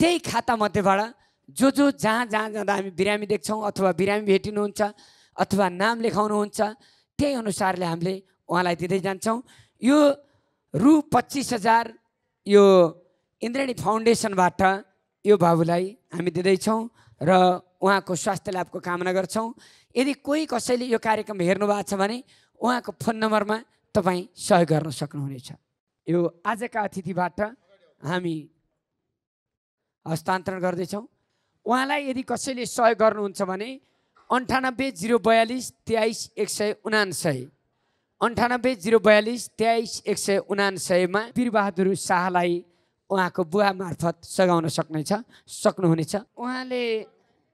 त्यही खातामध्येबाट जो जो जहाँ जहाँ जाँदा हामी बिरामी देख्छौँ अथवा बिरामी भेटिनुहुन्छ अथवा नाम लेखाउनुहुन्छ त्यही अनुसारले हामीले उहाँलाई दिँदै जान्छौँ। यो रु पच्चिस हजार यो इन्द्रेणी फाउन्डेसनबाट यो बाबुलाई हामी दिँदैछौँ र उहाँको स्वास्थ्य लाभको कामना गर्छौँ। यदि कोही कसैले यो कार्यक्रम हेर्नु भएको छ भने उहाँको फोन नम्बरमा तपाईँ सहयोग गर्न सक्नुहुनेछ। यो आजका अतिथिबाट हामी हस्तान्तरण गर्दैछौँ। उहाँलाई यदि कसैले सहयोग गर्नुहुन्छ भने अन्ठानब्बे जिरो बयालिस तेइस एक सय उनान्सय। अन्ठानब्बे जिरो बयालिस तेइस एक सय उनान्सयमा वीरबहादुर शाहलाई उहाँको बुवा मार्फत सघाउन सक्नेछ सक्नुहुनेछ। उहाँले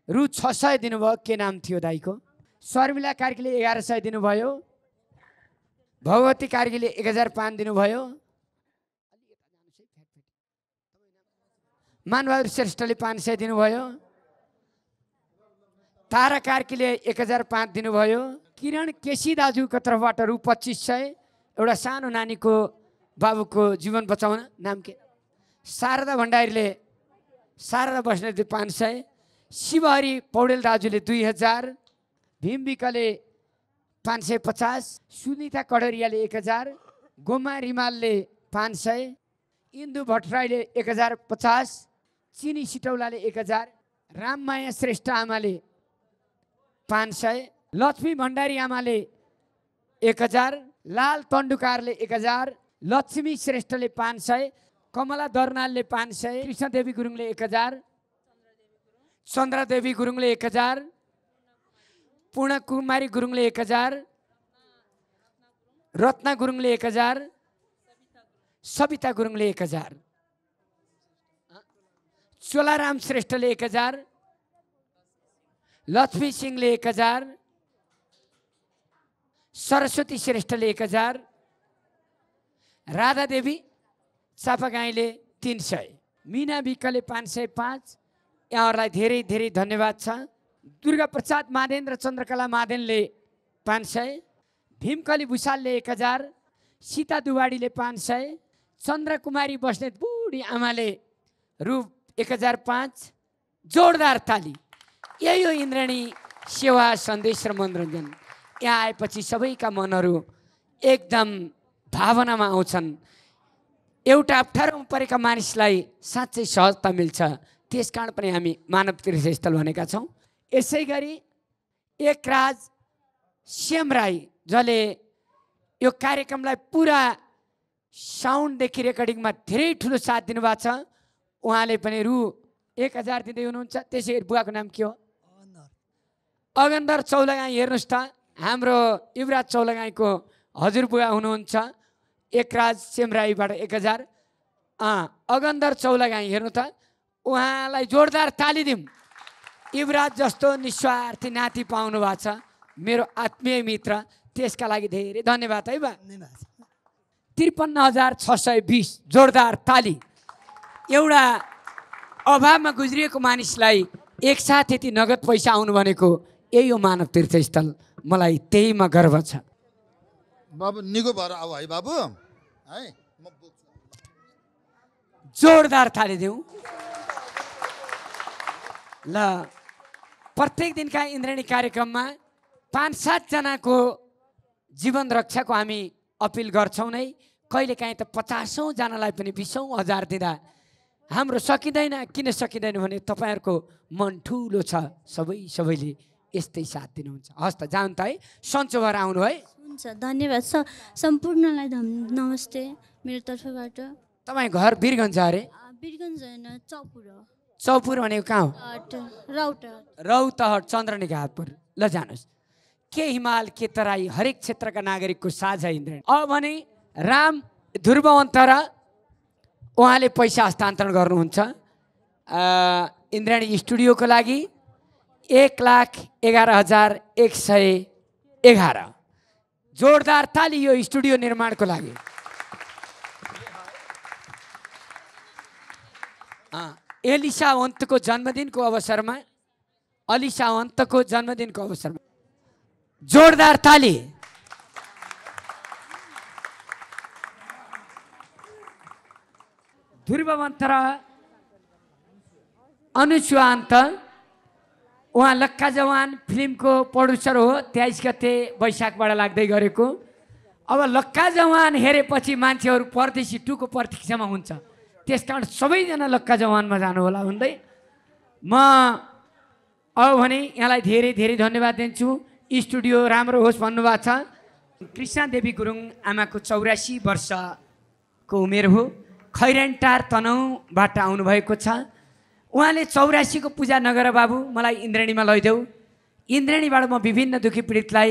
रु छ सय दिनुभयो के नाम थियो दाईको? शर्मिला कार्कीले एघार सय दिनुभयो। भगवती कार्कीले एक हजार पाँच दिनुभयो। मानबहादुर श्रेष्ठले पाँच सय दिनुभयो। तारा कार्कीले एक हजार पाँच दिनुभयो। किरण केसी दाजुको तर्फबाट रु पच्चिस सय। एउटा सानो नानीको बाबुको जीवन बचाउन नाम के? शारदा भण्डारीले शारदा बस्नेतले पाँच सय शिवहरि पौडेल दाजुले दुई हजार भीम विकले पाँच सय पचास सुनिता कडरियाले एक हजार गोमा रिमालले पाँच सय इन्दु भट्टराईले एक हजार पचास चिनी सिटौलाले एक हजार राममाया श्रेष्ठ आमाले पाँच सय लक्ष्मी भण्डारी आमाले एक हजार लाल तन्डुकारले एक हजार लक्ष्मी श्रेष्ठले पाँच सय कमला दर्नालले पाँच सय कृष्णदेवी गुरुङले एक हजार चन्द्रदेवी गुरुङले एक हजार पूर्ण कुमारी गुरुङले एक हजार रत्ना गुरुङले एक हजार सविता गुरुङले एक हजार। चोलाराम श्रेष्ठले एक हजार लक्ष्मी सिंहले एक हजार सरस्वती श्रेष्ठले एक हजार राधा देवी चापागाईले तिन सय मिना विकले पाँच सय पाँच। यहाँहरूलाई धेरै धेरै धन्यवाद छ। दुर्गा प्रसाद मादेन र चन्द्रकला मादेनले पाँच सय भीमकली भुषालले एक हजार सीता दुवाडीले पाँच सय चन्द्रकुमारी बस्नेत बुढी आमाले रु एक हजार पाँच जोरदार ताली। यही हो इन्द्रणी सेवा सन्देश र मनोरञ्जन। यहाँ आएपछि सबैका मनहरू एकदम भावनामा आउँछन्। एउटा अप्ठ्यारोमा परेका मानिसलाई साँच्चै सहजता मिल्छ। त्यस कारण पनि हामी मानव तीर्थस्थल भनेका छौँ। यसै गरी एक राज श्याम राई जसले यो कार्यक्रमलाई पुरा साउन्डदेखि रेकर्डिङमा धेरै ठुलो साथ दिनुभएको छ। उहाँले पनि रु एक हजार दिँदै हुनुहुन्छ त्यसै गरी बुवाको नाम के हो? अगन्धर चौलागाई हेर्नुहोस् त हाम्रो युवराज चौलागाईको हजुरबुवा हुनुहुन्छ एकराज सेमराईबाट एक हजार। अँ अगन्धर चौलागाई हेर्नु त उहाँलाई जोरदार ताली दिउँ। युवराज जस्तो निस्वार्थी नाति पाउनु भएको छ मेरो आत्मीय मित्र त्यसका लागि धेरै धन्यवाद है बा। त्रिपन्न हजार छ सय बिस जोरदार ताली। एउटा अभावमा गुज्रिएको मानिसलाई एकसाथ यति नगद पैसा आउनु भनेको यही हो मानव तीर्थस्थल। मलाई त्यहीमा गर्व छ। बाबु निगो भएर आऊ है बाबु। है। जोरदार थालिदेऊ ल प्रत्येक दिनका इन्द्रेणी कार्यक्रममा पाँच सातजनाको जीवन रक्षाको हामी अपिल गर्छौँ नै। कहिलेकाहीँ त पचासौँजनालाई पनि बिसौँ हजार दिँदा हाम्रो सकिँदैन किन सकिँदैन भने तपाईँहरूको मन ठुलो छ सबै सबैले यस्तै साथ दिनुहुन्छ। हस् त जाउँ त है। सन्चो भएर आउनु है। हुन्छ धन्यवाद। स सम्पूर्णलाई नमस्ते मेरो तर्फबाट। तपाईँ घर वीरगञ्ज अरे? अ, वीरगञ्ज होइन चौपुर हो। चौपुर भनेको कहाँ हो? रौतहट चन्द्रनिकापुर ल जानुहोस्। के हिमाल के तराई हरेक क्षेत्रका नागरिकको साझा इन्द्रेणी अब भने राम ध्रुववन्त र उहाँले पैसा हस्तान्तरण गर्नुहुन्छ। अ, इन्द्राणी स्टुडियोको लागि एक लाख एघार हजार एक सय एघार। जोरदार ताली यो स्टुडियो निर्माणको लागि। अँ, एलिसा वन्तको जन्मदिनको अवसरमा अलिसा वन्तको जन्मदिनको अवसरमा जोरदार ताली। ध्रुववन्त र अनुस्वान्त उहाँ लक्का जवान फिल्मको प्रड्युसर हो तेइस गते वैशाखबाट लाग्दै गरेको अब लक्का जवान हेरेपछि मान्छेहरू परदेशी टुको प्रतीक्षामा हुन्छ त्यस कारण सबैजना लक्का जवानमा जानु होला हुँदै म अब भने यहाँलाई धेरै धेरै धन्यवाद दिन्छु स्टुडियो राम्रो होस् भन्नुभएको छ कृष्ण देवी गुरुङ आमाको चौरासी वर्षको उमेर हो खैरेन्टार तनहुबाट आउनुभएको छ। उहाँले चौरासीको पूजा नगर बाबु मलाई इन्द्रेणीमा लैदेऊ। इन्द्रेणीबाट म विभिन्न दुःखी पीडितलाई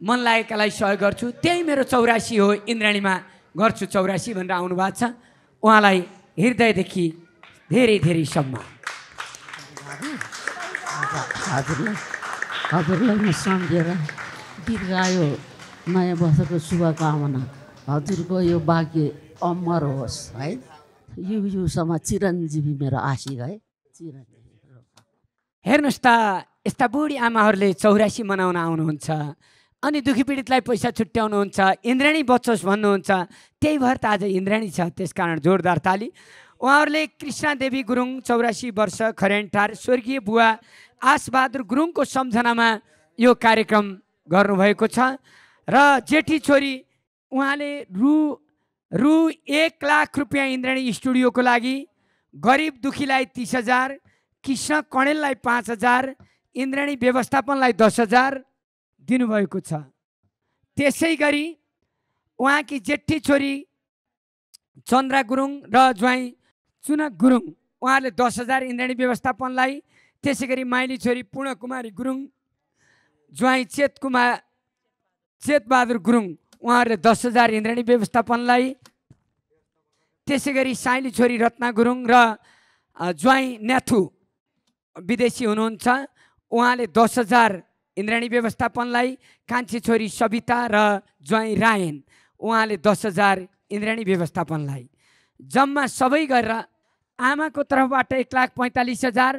मन लागेकालाई सहयोग गर्छु। त्यही मेरो चौरासी हो इन्द्रेणीमा गर्छु चौरासी भनेर आउनुभएको छ। उहाँलाई हृदयदेखि धेरै धेरै सम्मान। हजुरलाई म सम्झेर गायो नयाँ वर्षको शुभकामना। हजुरको यो भाग्य अमर होस् है? यु युसम्म चिरञ्जीवी मेरो आशिक है? चिरञ्जीवी हेर्नुहोस् त यस्ता बुढी आमाहरूले चौरासी मनाउन आउनुहुन्छ अनि दुःखी पीडितलाई पैसा छुट्याउनुहुन्छ इन्द्राणी बचोस् भन्नुहुन्छ त्यही भएर त आज इन्द्राणी छ त्यस कारण जोरदार ताली। उहाँहरूले कृष्ण देवी गुरुङ चौरासी वर्ष खरेन्टार स्वर्गीय बुवा आसबहादुर गुरुङको सम्झनामा यो कार्यक्रम गर्नुभएको छ। र जेठी छोरी उहाँले रु रु एक लाख रुपियाँ इन्द्राणी स्टुडियोको लागि गरिब दुखीलाई तिस हजार कृष्ण कणेललाई पाँच हजार इन्द्राणी व्यवस्थापनलाई दस हजार दिनुभएको छ। त्यसै गरी उहाँकी जेठी छोरी चन्द्रा गुरुङ र ज्वाइँ चुनक गुरुङ उहाँहरूले दस हजार इन्द्राणी व्यवस्थापनलाई त्यसै गरी माइली छोरी पूर्णकुमारी गुरुङ ज्वाइँ चेत कुमार चेतबहादुर गुरुङ उहाँहरूले दस हजार इन्द्राणी व्यवस्थापनलाई त्यसै गरी साइली छोरी रत्ना गुरुङ र ज्वाइँ न्याथु विदेशी हुनुहुन्छ। उहाँले दस हजार इन्द्राणी व्यवस्थापनलाई कान्छी छोरी सविता र ज्वाइँ रायन उहाँले दस हजार इन्द्राणी व्यवस्थापनलाई। जम्मा सबै गरेर आमाको तर्फबाट एक लाख पैँतालिस हजार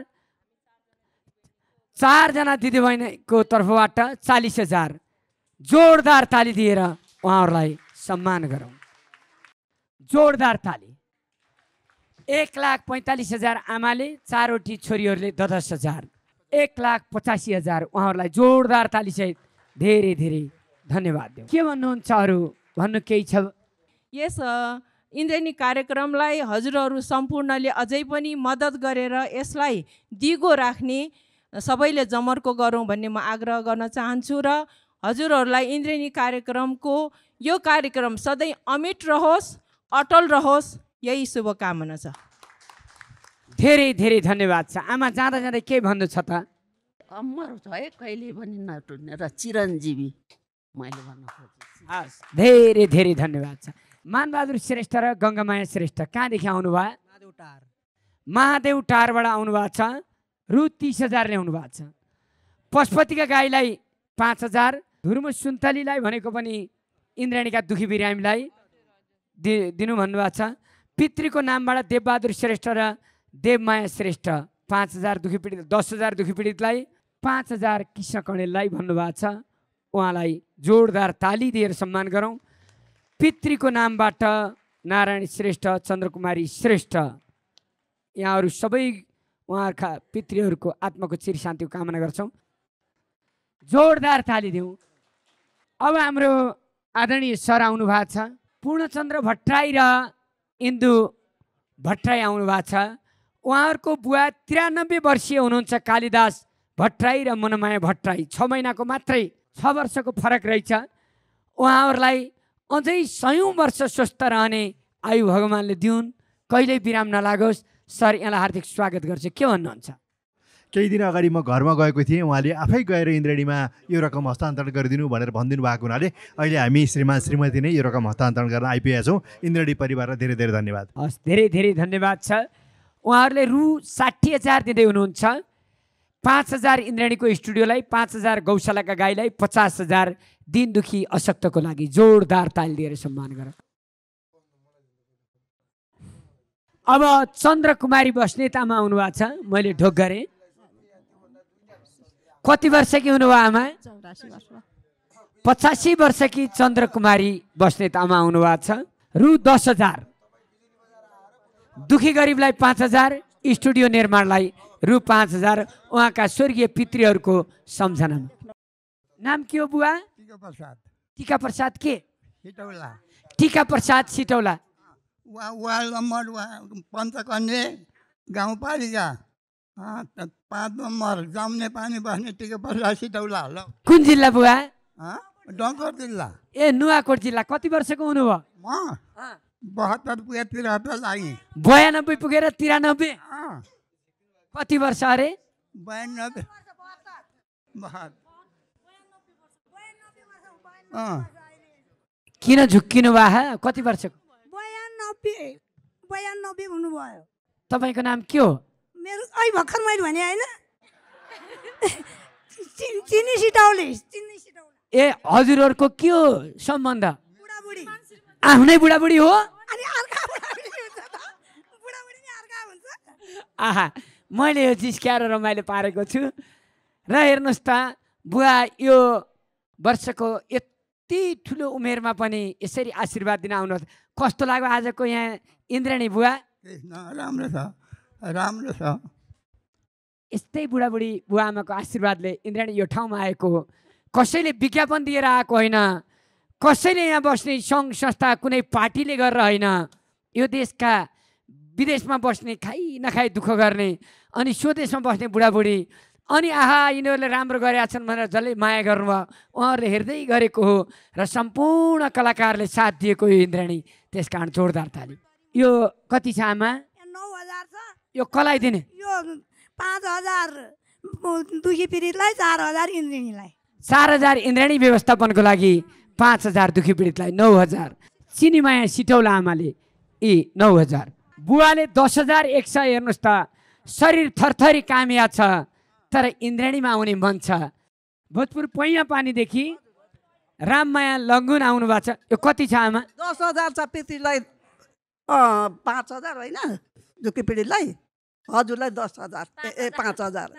चारजना दिदीबहिनीको तर्फबाट चालिस हजार जोरदार ताली दिएर उहाँहरूलाई सम्मान गरौँ। जोरदार ताली। एक लाख पैँतालिस हजार आमाले चारवटी छोरीहरूले दस हजार। एक लाख पचासी हजार उहाँहरूलाई जोरदार तालीसहित धेरै धेरै धन्यवाद के भन्नुहुन्छ अरू? भन्नु केही छ? यस इन्द्रेणी कार्यक्रमलाई हजुरहरू सम्पूर्णले अझै पनि मद्दत गरेर यसलाई दिगो राख्ने सबैले जमर्को गरौँ भन्ने म आग्रह गर्न चाहन्छु र हजुरहरूलाई इन्द्रेणी कार्यक्रमको यो कार्यक्रम सधैँ अमिट रहोस् अटल रहोस् यही शुभकामना छ। धेरै धेरै धन्यवाद छ। आमा जाँदा जाँदै के भन्नु छ त? अमर छ है कहिले पनि नटुट्ने र चिरञ्जीवी। मैले भन्न खोजेँ हस् धेरै धेरै धन्यवाद छ। मानबहादुर श्रेष्ठ र गङ्गामाया श्रेष्ठ कहाँदेखि आउनुभयो? महादेव टारबाट आउनुभएको छ। रु तिस हजार ल्याउनु भएको छ। पशुपतिका गाईलाई पाँच हजार धुर्म सुन्तलीलाई भनेको पनि इन्द्राणीका दुखी बिरामीलाई दि दिनु भन्नुभएको छ। पितृको नामबाट देवबहादुर श्रेष्ठ र देवमाया श्रेष्ठ। पाँच हजार दुखी पीडित दस हजार दुखी पीडितलाई पाँच हजार कृष्ण कणेललाई भन्नुभएको छ। उहाँलाई जोरदार ताली दिएर सम्मान गरौँ। पितृको नामबाट नारायण श्रेष्ठ चन्द्रकुमारी श्रेष्ठ। यहाँहरू सबै उहाँहरूका पितृहरूको आत्माको चिर शान्तिको कामना गर्छौँ। जोरदार ताली दिउँ। अब हाम्रो आदरणीय सर आउनु भएको छ पूर्णचन्द्र भट्टराई र इन्दु भट्टराई आउनु भएको छ। उहाँहरूको बुवा त्रियानब्बे वर्षीय हुनुहुन्छ कालिदास भट्टराई र मनमाया भट्टराई। छ महिनाको मात्रै छ वर्षको फरक रहेछ। उहाँहरूलाई अझै सयौँ वर्ष स्वस्थ रहने आयु भगवान्ले दिउन्। कहिल्यै विराम नलागोस्। सर यहाँलाई हार्दिक स्वागत गर्छु। के भन्नुहुन्छ? केही दिन अगाडि म घरमा गएको थिएँ। उहाँले आफै गएर इन्द्रेणीमा यो रकम हस्तान्तरण गरिदिनु भनेर भनिदिनु भएको हुनाले अहिले हामी श्रीमान श्रीमती नै यो रकम हस्तान्तरण गर्न आइपुगेका छौँ। इन्द्रेणी परिवारलाई धेरै धेरै धन्यवाद। हस् धेरै धेरै धन्यवाद छ। उहाँहरूले रु साठी हजार दिँदै हुनुहुन्छ। पाँच हजार इन्द्राणीको स्टुडियोलाई पाँच हजार गौशालाका गाईलाई पचास हजार दिन दुखी अशक्तको लागि जोरदार ताली दिएर सम्मान गर। अब चन्द्रकुमारी बस्नेत आमा आउनुभएको छ। मैले ढोक गरेँ। कति वर्षकी हुनुभयो आमा? पचासी वर्षकी चन्द्रकुमारी बस्नेत आमा आउनुभएको छ। रु दस हजार। दुखी गरिबलाई पाँच हजार स्टुडियो निर्माणलाई रु पाँच हजार उहाँका स्वर्गीय पितृहरूको सम्झनामा। नाम के हो बुवा? प्रसाद टिका प्रसाद के? सिटौला। टिका प्रसाद सिटौला। वा- वार्ड नम्बर वा- पञ्चकन्ये गाउँपालिका पाँच नम्बर जम्ने पानी बस्ने टिका कुन जिल्ला बुवा? अँ, डङ्कर जिल्ला ए नुवाकोट जिल्ला कति वर्षको हुनुभयो म? बहत्तर पुगे त्रिहत्तर लागि. बयानब्बे पुगेर तिरानब्बे? अँ, कति वर्ष अरे? बयानब्बे. किन झुक्किनु भयो? कति वर्षको बयानब्बे बयानब्बे हुनुभयो तपाईँको नाम के हो? मेरो अहिले भर्खर मैले भने होइन? चिनी सिटाउले चिनी सिटाउले ए हजुरहरूको के हो सम्बन्ध? बुढाबुढी। आफ्नै बुढाबुढी हो? अनि अर्का बुढाबुढी हुन्छ त। बुढाबुढी नि अर्का हुन्छ। आहा मैले यो जिस्क्याएर रमाइलो पारेको छु। र हेर्नुहोस् त बुवा यो वर्षको यति ठुलो उमेरमा पनि यसरी आशीर्वाद दिन आउनुहोस्। कस्तो लाग्यो आजको यहाँ इन्द्राणी बुवा? राम्रो छ। राम्रो छ। यस्तै बुढाबुढी बुवा आमाको आशीर्वादले इन्द्राणी यो ठाउँमा आएको हो। कसैले विज्ञापन दिएर आएको होइन। कसैले यहाँ बस्ने सङ्घ संस्था कुनै पार्टीले गरेर होइन। यो देशका विदेशमा बस्ने खाइ नखाइ दुःख गर्ने अनि स्वदेशमा बस्ने बुढाबुढी अनि आहा यिनीहरूले राम्रो गरेका छन् भनेर जसले माया गर्नुभयो उहाँहरूले हेर्दै गरेको हो र सम्पूर्ण कलाकारले साथ दिएको यो इन्द्राणी त्यस कारण जोरदार ताली। यो कति छ आमा? यो कसलाई दिने? यो पाँच हजार दुखी पीडितलाई चार हजार इन्द्रिणीलाई। चार हजार इन्द्राणी व्यवस्थापनको लागि पाँच हजार दुखी पीडितलाई नौ हजार। चिनीमाया सिटौला आमाले यी नौ हजार। बुवाले दस हजार एक सय हेर्नुहोस् त शरीर थरथरी कामिया छ तर इन्द्राणीमा आउने मन छ। भोजपुर पैया पानीदेखि राममाया लङ्गुन आउनु भएको छ। यो कति छ आमा? दस हजार छ पितृलाई। अँ, पाँच हजार होइन। दुखी पिँढीलाई हजुरलाई दस हजार ए- ए पाँच हजार।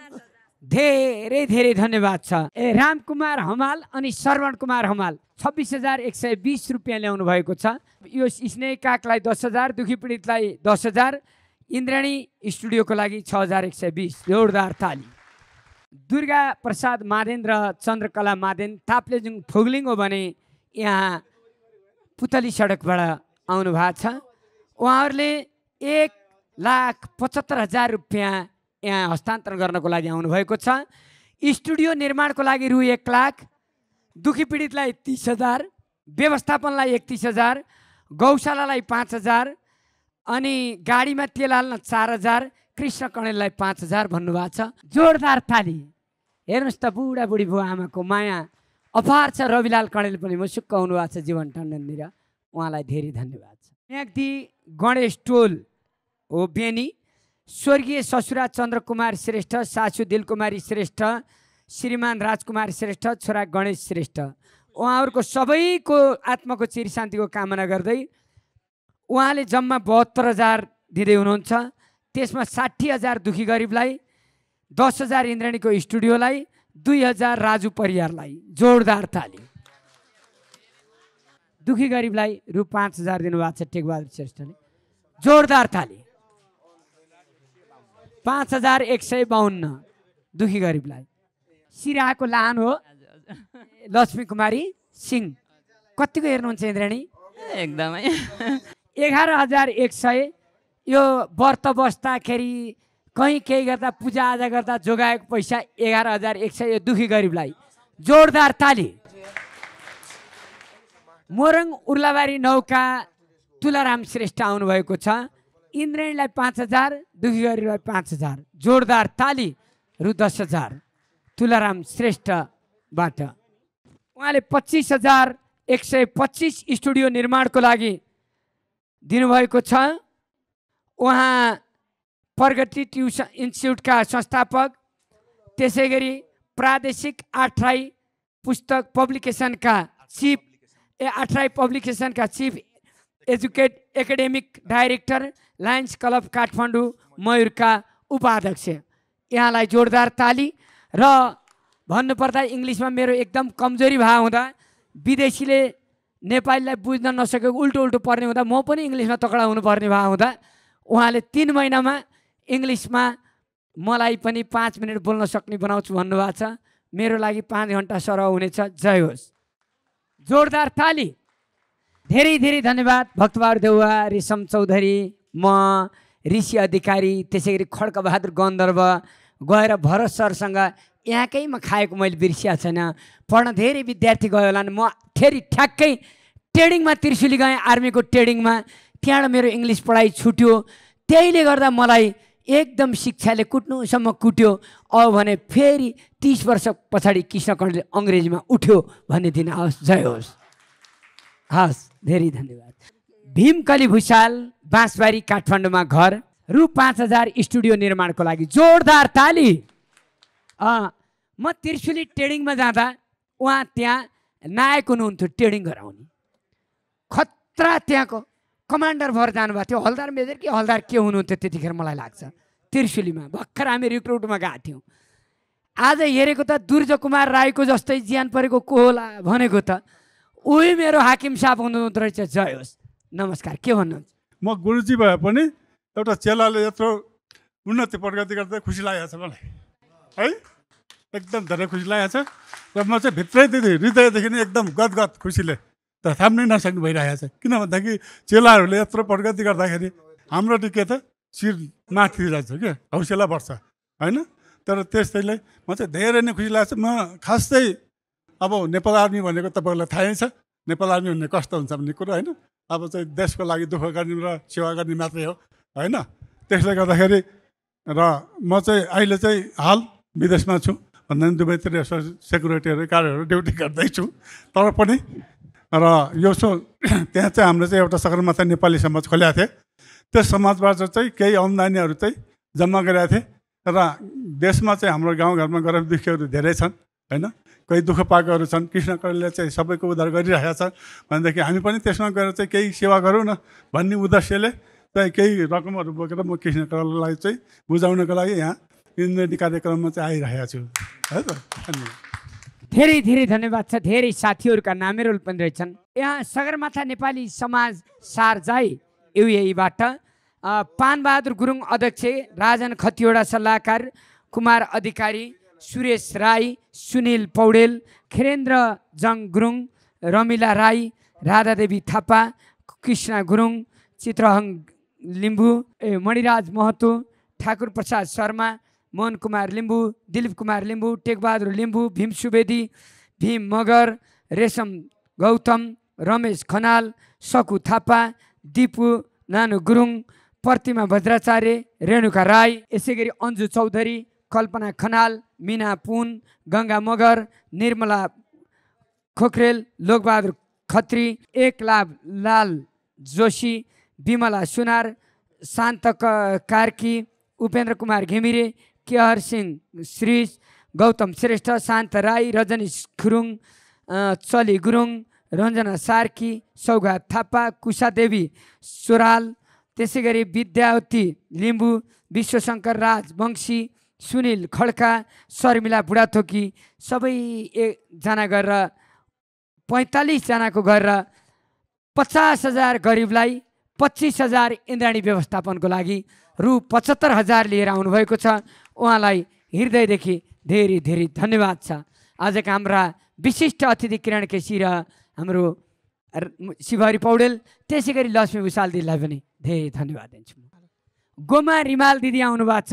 धेरै धेरै धन्यवाद छ। ए रामकुमार हमाल अनि श्रवण कुमार हमाल छब्बिस हजार एक सय बिस रुपियाँ ल्याउनु भएको छ। यो स्नेह काकलाई दस हजार दुखी पीडितलाई दस हजार इन्द्राणी स्टुडियोको लागि छ हजार एक सय बिस। जोरदार ताली। दुर्गा प्रसाद मादेन र चन्द्रकला मादेन ताप्लेजुङ फुगलिङ हो भने यहाँ पुतली सडकबाट आउनु भएको छ। उहाँहरूले एक लाख पचहत्तर हजार रुपियाँ यहाँ हस्तान्तरण गर्नको लागि आउनुभएको छ। स्टुडियो निर्माणको लागि रु एक लाख दुखी पीडितलाई तिस हजार व्यवस्थापनलाई एकतिस हजार गौशालालाई पाँच हजार अनि गाडीमा तेल हाल्न चार हजार कृष्ण कणेललाई पाँच हजार भन्नुभएको छ। जोरदार ताली। हेर्नुहोस् त बुढाबुढी बुवा आमाको माया। अपार छ रविलाल कणेल पनि। मुसुक्क हुनुभएको छ जीवन टन्डनतिर। उहाँलाई धेरै धन्यवाद छ। म्याग्दी गणेश टोल। हो बेनी। स्वर्गीय ससुरा चन्द्रकुमार श्रेष्ठ सासु दिलकुमारी श्रेष्ठ श्रीमान राजकुमार श्रेष्ठ छोरा गणेश श्रेष्ठ। उहाँहरूको सबैको आत्माको चिर शान्तिको कामना गर्दै उहाँले जम्मा बहत्तर हजार दिँदै हुनुहुन्छ। त्यसमा साठी हजार दुखी गरिबलाई दस हजार इन्द्राणीको स्टुडियोलाई दुई हजार राजु परियारलाई जोरदार ताली दुखी गरिबलाई रु पाँच हजार दिनुभएको छ टेकबहादुर श्रेष्ठले। जोरदार ताली पाँच हजार एक सय बाहन्न। दुखी गरिबलाई। सिराको लान हो। लक्ष्मी कुमारी सिंह। कतिको हेर्नुहुन्छ इन्द्राणी? एकदमै। एघार हजार एक सय। यो व्रत बस्दाखेरि कहीँ केही गर्दा पूजाआजा गर्दा जोगाएको पैसा एघार हजार एक सय। यो दुखी गरिबलाई। जोरदार ताली। मोरङ उर्लाबारी नौका तुलाराम श्रेष्ठ आउनुभएको छ। इन्द्रेणीलाई पाँच हजार दुखी गरिबलाई पाँच हजार जोरदार ताली रु दस हजार तुलाराम श्रेष्ठबाट उहाँले पच्चिस हजार एक सय पच्चिस स्टुडियो निर्माणको लागि दिनुभएको छ। उहाँ प्रगति ट्युसन इन्स्टिच्युटका संस्थापक त्यसै गरी प्रादेशिक आठराई पुस्तक पब्लिकेसनका चिफ ए Athrai पब्लिकेसनका chief educate academic director Lions Club Kathmandu मयुरका उपाध्यक्ष। यहाँलाई जोरदार ताली र भन्नुपर्दा इङ्ग्लिसमा मेरो एकदम कमजोरी भए हुँदा विदेशीले नेपालीलाई बुझ्न नसकेको उल्टो उल्टो पर्ने हुँदा म पनि इङ्ग्लिसमा तकडा हुनुपर्ने भए हुँदा उहाँले तिन महिनामा इङ्ग्लिसमा मलाई पनि पाँच मिनट बोल्न सक्ने बनाउँछु भन्नुभएको छ। मेरो लागि पाँच घन्टा सरह हुनेछ। जय होस्। जोरदार ताली। धेरै धेरै धन्यवाद भक्तबहादुर देउवा रेशम चौधरी। म ऋषि अधिकारी त्यसै गरी खड्कबहादुर गन्धर्व गएर भरत सरसँग यहाँकैमा खाएको मैले बिर्सिया छैन। पढ्न धेरै विद्यार्थी गयो होला म फेरि ठ्याक्कै ट्रेडिङमा त्रिशुली गएँ आर्मीको ट्रेडिङमा। त्यहाँबाट मेरो इङ्ग्लिस पढाइ छुट्यो। त्यहीले गर्दा मलाई एकदम शिक्षाले कुट्नुसम्म कुट्यो। अब भने फेरि तिस वर्ष पछाडि कृष्ण कण्डले अङ्ग्रेजीमा उठ्यो भन्ने दिन आओस्। जय होस्। हस् धेरै धन्यवाद। भीमकली भुषाल बाँसबारी काठमाडौँमा घर रु पाँच हजार स्टुडियो निर्माणको लागि जोरदार ताली। म त्रिशुली ट्रेडिङमा जाँदा उहाँ त्यहाँ नायक हुनुहुन्थ्यो ट्रेडिङ गराउने। खतरा त्यहाँको कमान्डर भएर जानुभएको थियो। हलदार मेजर कि हलदार के हुनुहुन्थ्यो त्यतिखेर मलाई लाग्छ। त्रिशुलीमा भर्खर हामी रिक्रुटमा गएको थियौँ। आज हेरेको त दुर्ज कुमार राईको जस्तै ज्यान परेको को होला भनेको त उही मेरो हाकिम साहब हुनुहुँदो रहेछ जय होस्। नमस्कार के भन्नुहुन्छ? म गुरुजी भए पनि एउटा चेलाले यत्रो उन्नति प्रगति गर्दा खुसी लागेको छ मलाई। है? एकदम धेरै खुसी लागेको छ। र म चाहिँ भित्रैदेखि हृदयदेखि नै एकदम गदगद खुसीले त थाम्नै नसक्ने भइरहेको छ। किन भन्दाखेरि चेलाहरूले यत्रो प्रगति गर्दाखेरि हाम्रो चाहिँ के त शिर माथि जान्छ क्या हौसला बढ्छ होइन? तर त्यसैले म चाहिँ धेरै नै खुसी लाग्छ म खास अब नेपाल आर्मी भनेको तपाईँहरूलाई थाहै छ। नेपाल आर्मी भन्ने कस्तो हुन्छ भन्ने कुरो होइन? अब चाहिँ देशको लागि दुःख गर्ने र सेवा गर्ने मात्रै हो होइन? त्यसले गर्दाखेरि र म चाहिँ अहिले चाहिँ हाल विदेशमा छु भन्दा पनि दुबईतिर यसो सेक्युरिटीहरू कार्यहरू ड्युटी गर्दैछु तर पनि र यो सो (clears throat) त्यहाँ चाहिँ हाम्रो चाहिँ एउटा सगरमाथा नेपाली समाज खोलेको थिएँ त्यस समाजबाट चाहिँ केही आम्दानीहरू चाहिँ जम्मा गरेका थिएँ र देशमा चाहिँ हाम्रो गाउँघरमा गरिब दुःखीहरू धेरै छन् होइन? कोही दुःख पाएकोहरू छन्। कृष्ण करेलले चाहिँ सबैको उद्धार गरिरहेका छन्। भनेदेखि हामी पनि त्यसमा गएर चाहिँ केही सेवा गरौँ न भन्ने उद्देश्यले चाहिँ केही रकमहरू बोकेर म कृष्ण करेललाई चाहिँ बुझाउनको लागि यहाँ इन्द्रनी कार्यक्रममा चाहिँ आइरहेको छु। है त? धन्यवाद। धेरै धेरै धन्यवाद छ। धेरै साथीहरूका नामेहरू पनि रहेछन्। यहाँ सगरमाथा नेपाली समाज सारजाई युएबाट पानबहादुर गुरुङ अध्यक्ष राजन खतिवडा सल्लाहकार कुमार अधिकारी सुरेश राई सुनिल पौडेल खिरेन्द्र जङ गुरुङ रमिला राई राधादेवी थापा कृष्ण गुरुङ चित्रहङ लिम्बू ए मणिराज महतो ठाकुर प्रसाद शर्मा मोहन कुमार लिम्बू दिलीप कुमार लिम्बू टेकबहादुर लिम्बू भीम सुवेदी भीम मगर रेशम गौतम रमेश खनाल सकु थापा दिपु नानु गुरुङ प्रतिमा भद्राचार्य रेणुका राई यसै गरी अन्जु चौधरी कल्पना खनाल मिना पुन गङ्गा मगर निर्मला खोक्रेल लोकबहादुर खत्री एकलाभ लाल जोशी विमला सुनार शान्त कार्की उपेन्द्र कुमार घिमिरे केहर सिंह श्रीज गौतम श्रेष्ठ शान्त राई रजनीश खुरुङ चली गुरुङ रञ्जना सार्की सौगात थापा कुसादेवी सोराल त्यसै गरी विद्यावती लिम्बू विश्वशङ्कर राज वंशी सुनिल खड्का शर्मिला बुढाथोकी सबै एकजना गरेर पैँतालिसजनाको गरेर पचास हजार गरिबलाई पच्चिस हजार इन्द्राणी व्यवस्थापनको लागि रु पचहत्तर हजार लिएर आउनुभएको छ। उहाँलाई हृदयदेखि धेरै धेरै धन्यवाद छ। आजका हाम्रा विशिष्ट अतिथि किरण केसी र हाम्रो शिवहरी पौडेल त्यसै गरी लक्ष्मी भूषाल दिदीलाई पनि धेरै धन्यवाद दिन्छु गोमा रिमाल दिदी आउनु भएको छ।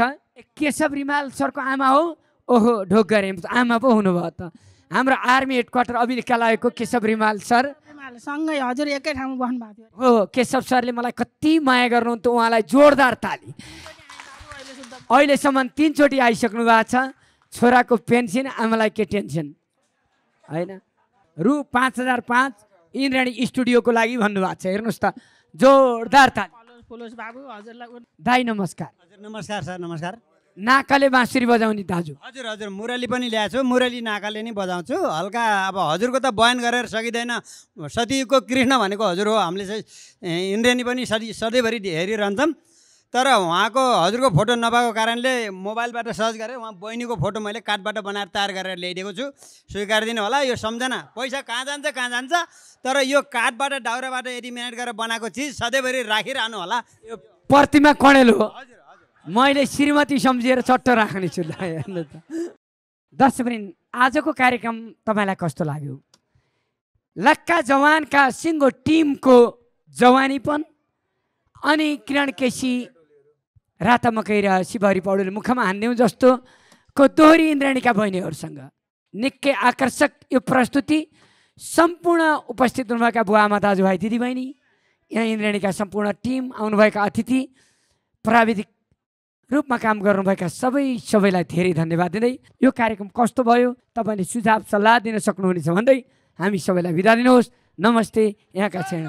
केशव रिमाल सरको आमा हो? ओहो ढोक गरे आमा पो हुनुभयो त। हाम्रो आर्मी हेड क्वार्टर अभिलेखालयको केशव रिमाल सर। सँगै हजुर एकै ठाउँमा बस्नु भएको थियो। हो केशव सरले मलाई कति माया गर्नुहुन्थ्यो उहाँलाई जोरदार ताली। अहिलेसम्म तिनचोटि आइसक्नु भएको छ। छोराको पेन्सन आमालाई के टेन्सन? होइन? रु पाँच हजार पाँच इन्द्राणी स्टुडियोको लागि भन्नुभएको छ। हेर्नुहोस् त जोरदार ताली। पुलोस बाबु हजुरलाई दाई नमस्कार। हजुर नमस्कार सर नमस्कार। नाकाले बाँसुरी बजाउने दाजु। हजुर हजुर मुरली पनि ल्याएको छु मुरली नाकाले नै बजाउँछु। हल्का अब हजुरको त बयान गरेर सकिँदैन। सतीको कृष्ण भनेको हजुर हो हामीले चाहिँ इन्द्रेणी पनि सधैँ सधैँभरि हेरिरहन्छौँ। तर उहाँको हजुरको फोटो नपाएको कारणले मोबाइलबाट सर्च गरेर उहाँ बहिनीको फोटो मैले काठबाट बनाएर तयार गरेर ल्याइदिएको छु। स्वीकारिदिनु होला यो सम्झना। पैसा कहाँ जान्छ कहाँ जान्छ? तर यो काठबाट दाउराबाट यदि मिहिनेत गरेर बनाएको चिज सधैँभरि राखिरहनु होला यो प्रतिमा कणेल हो। मैले श्रीमती सम्झिएर चट्ट राख्ने छु ल हेर्नु त। दर्शकवृन्द आजको कार्यक्रम तपाईँलाई कस्तो लाग्यो? लक्का जवानका सिङ्गो टिमको जवानीपन अनि किरण केसी राता मकै र शिवहरी पौडेल मुखमा हान्देऊ जस्तोको दोहोरी इन्द्राणीका बहिनीहरूसँग। निकै आकर्षक यो प्रस्तुति। सम्पूर्ण उपस्थित हुनुभएका बुवा आमा दाजुभाइ दिदीबहिनी यहाँ इन्द्राणीका सम्पूर्ण टिम आउनुभएका अतिथि प्राविधिक रूपमा काम गर्नुभएका सबै सबैलाई धेरै धन्यवाद दिँदै यो कार्यक्रम कस्तो भयो तपाईँले सुझाव सल्लाह दिन सक्नुहुनेछ भन्दै हामी सबैलाई बिदा दिनुहोस्। नमस्ते यहाँका छैन।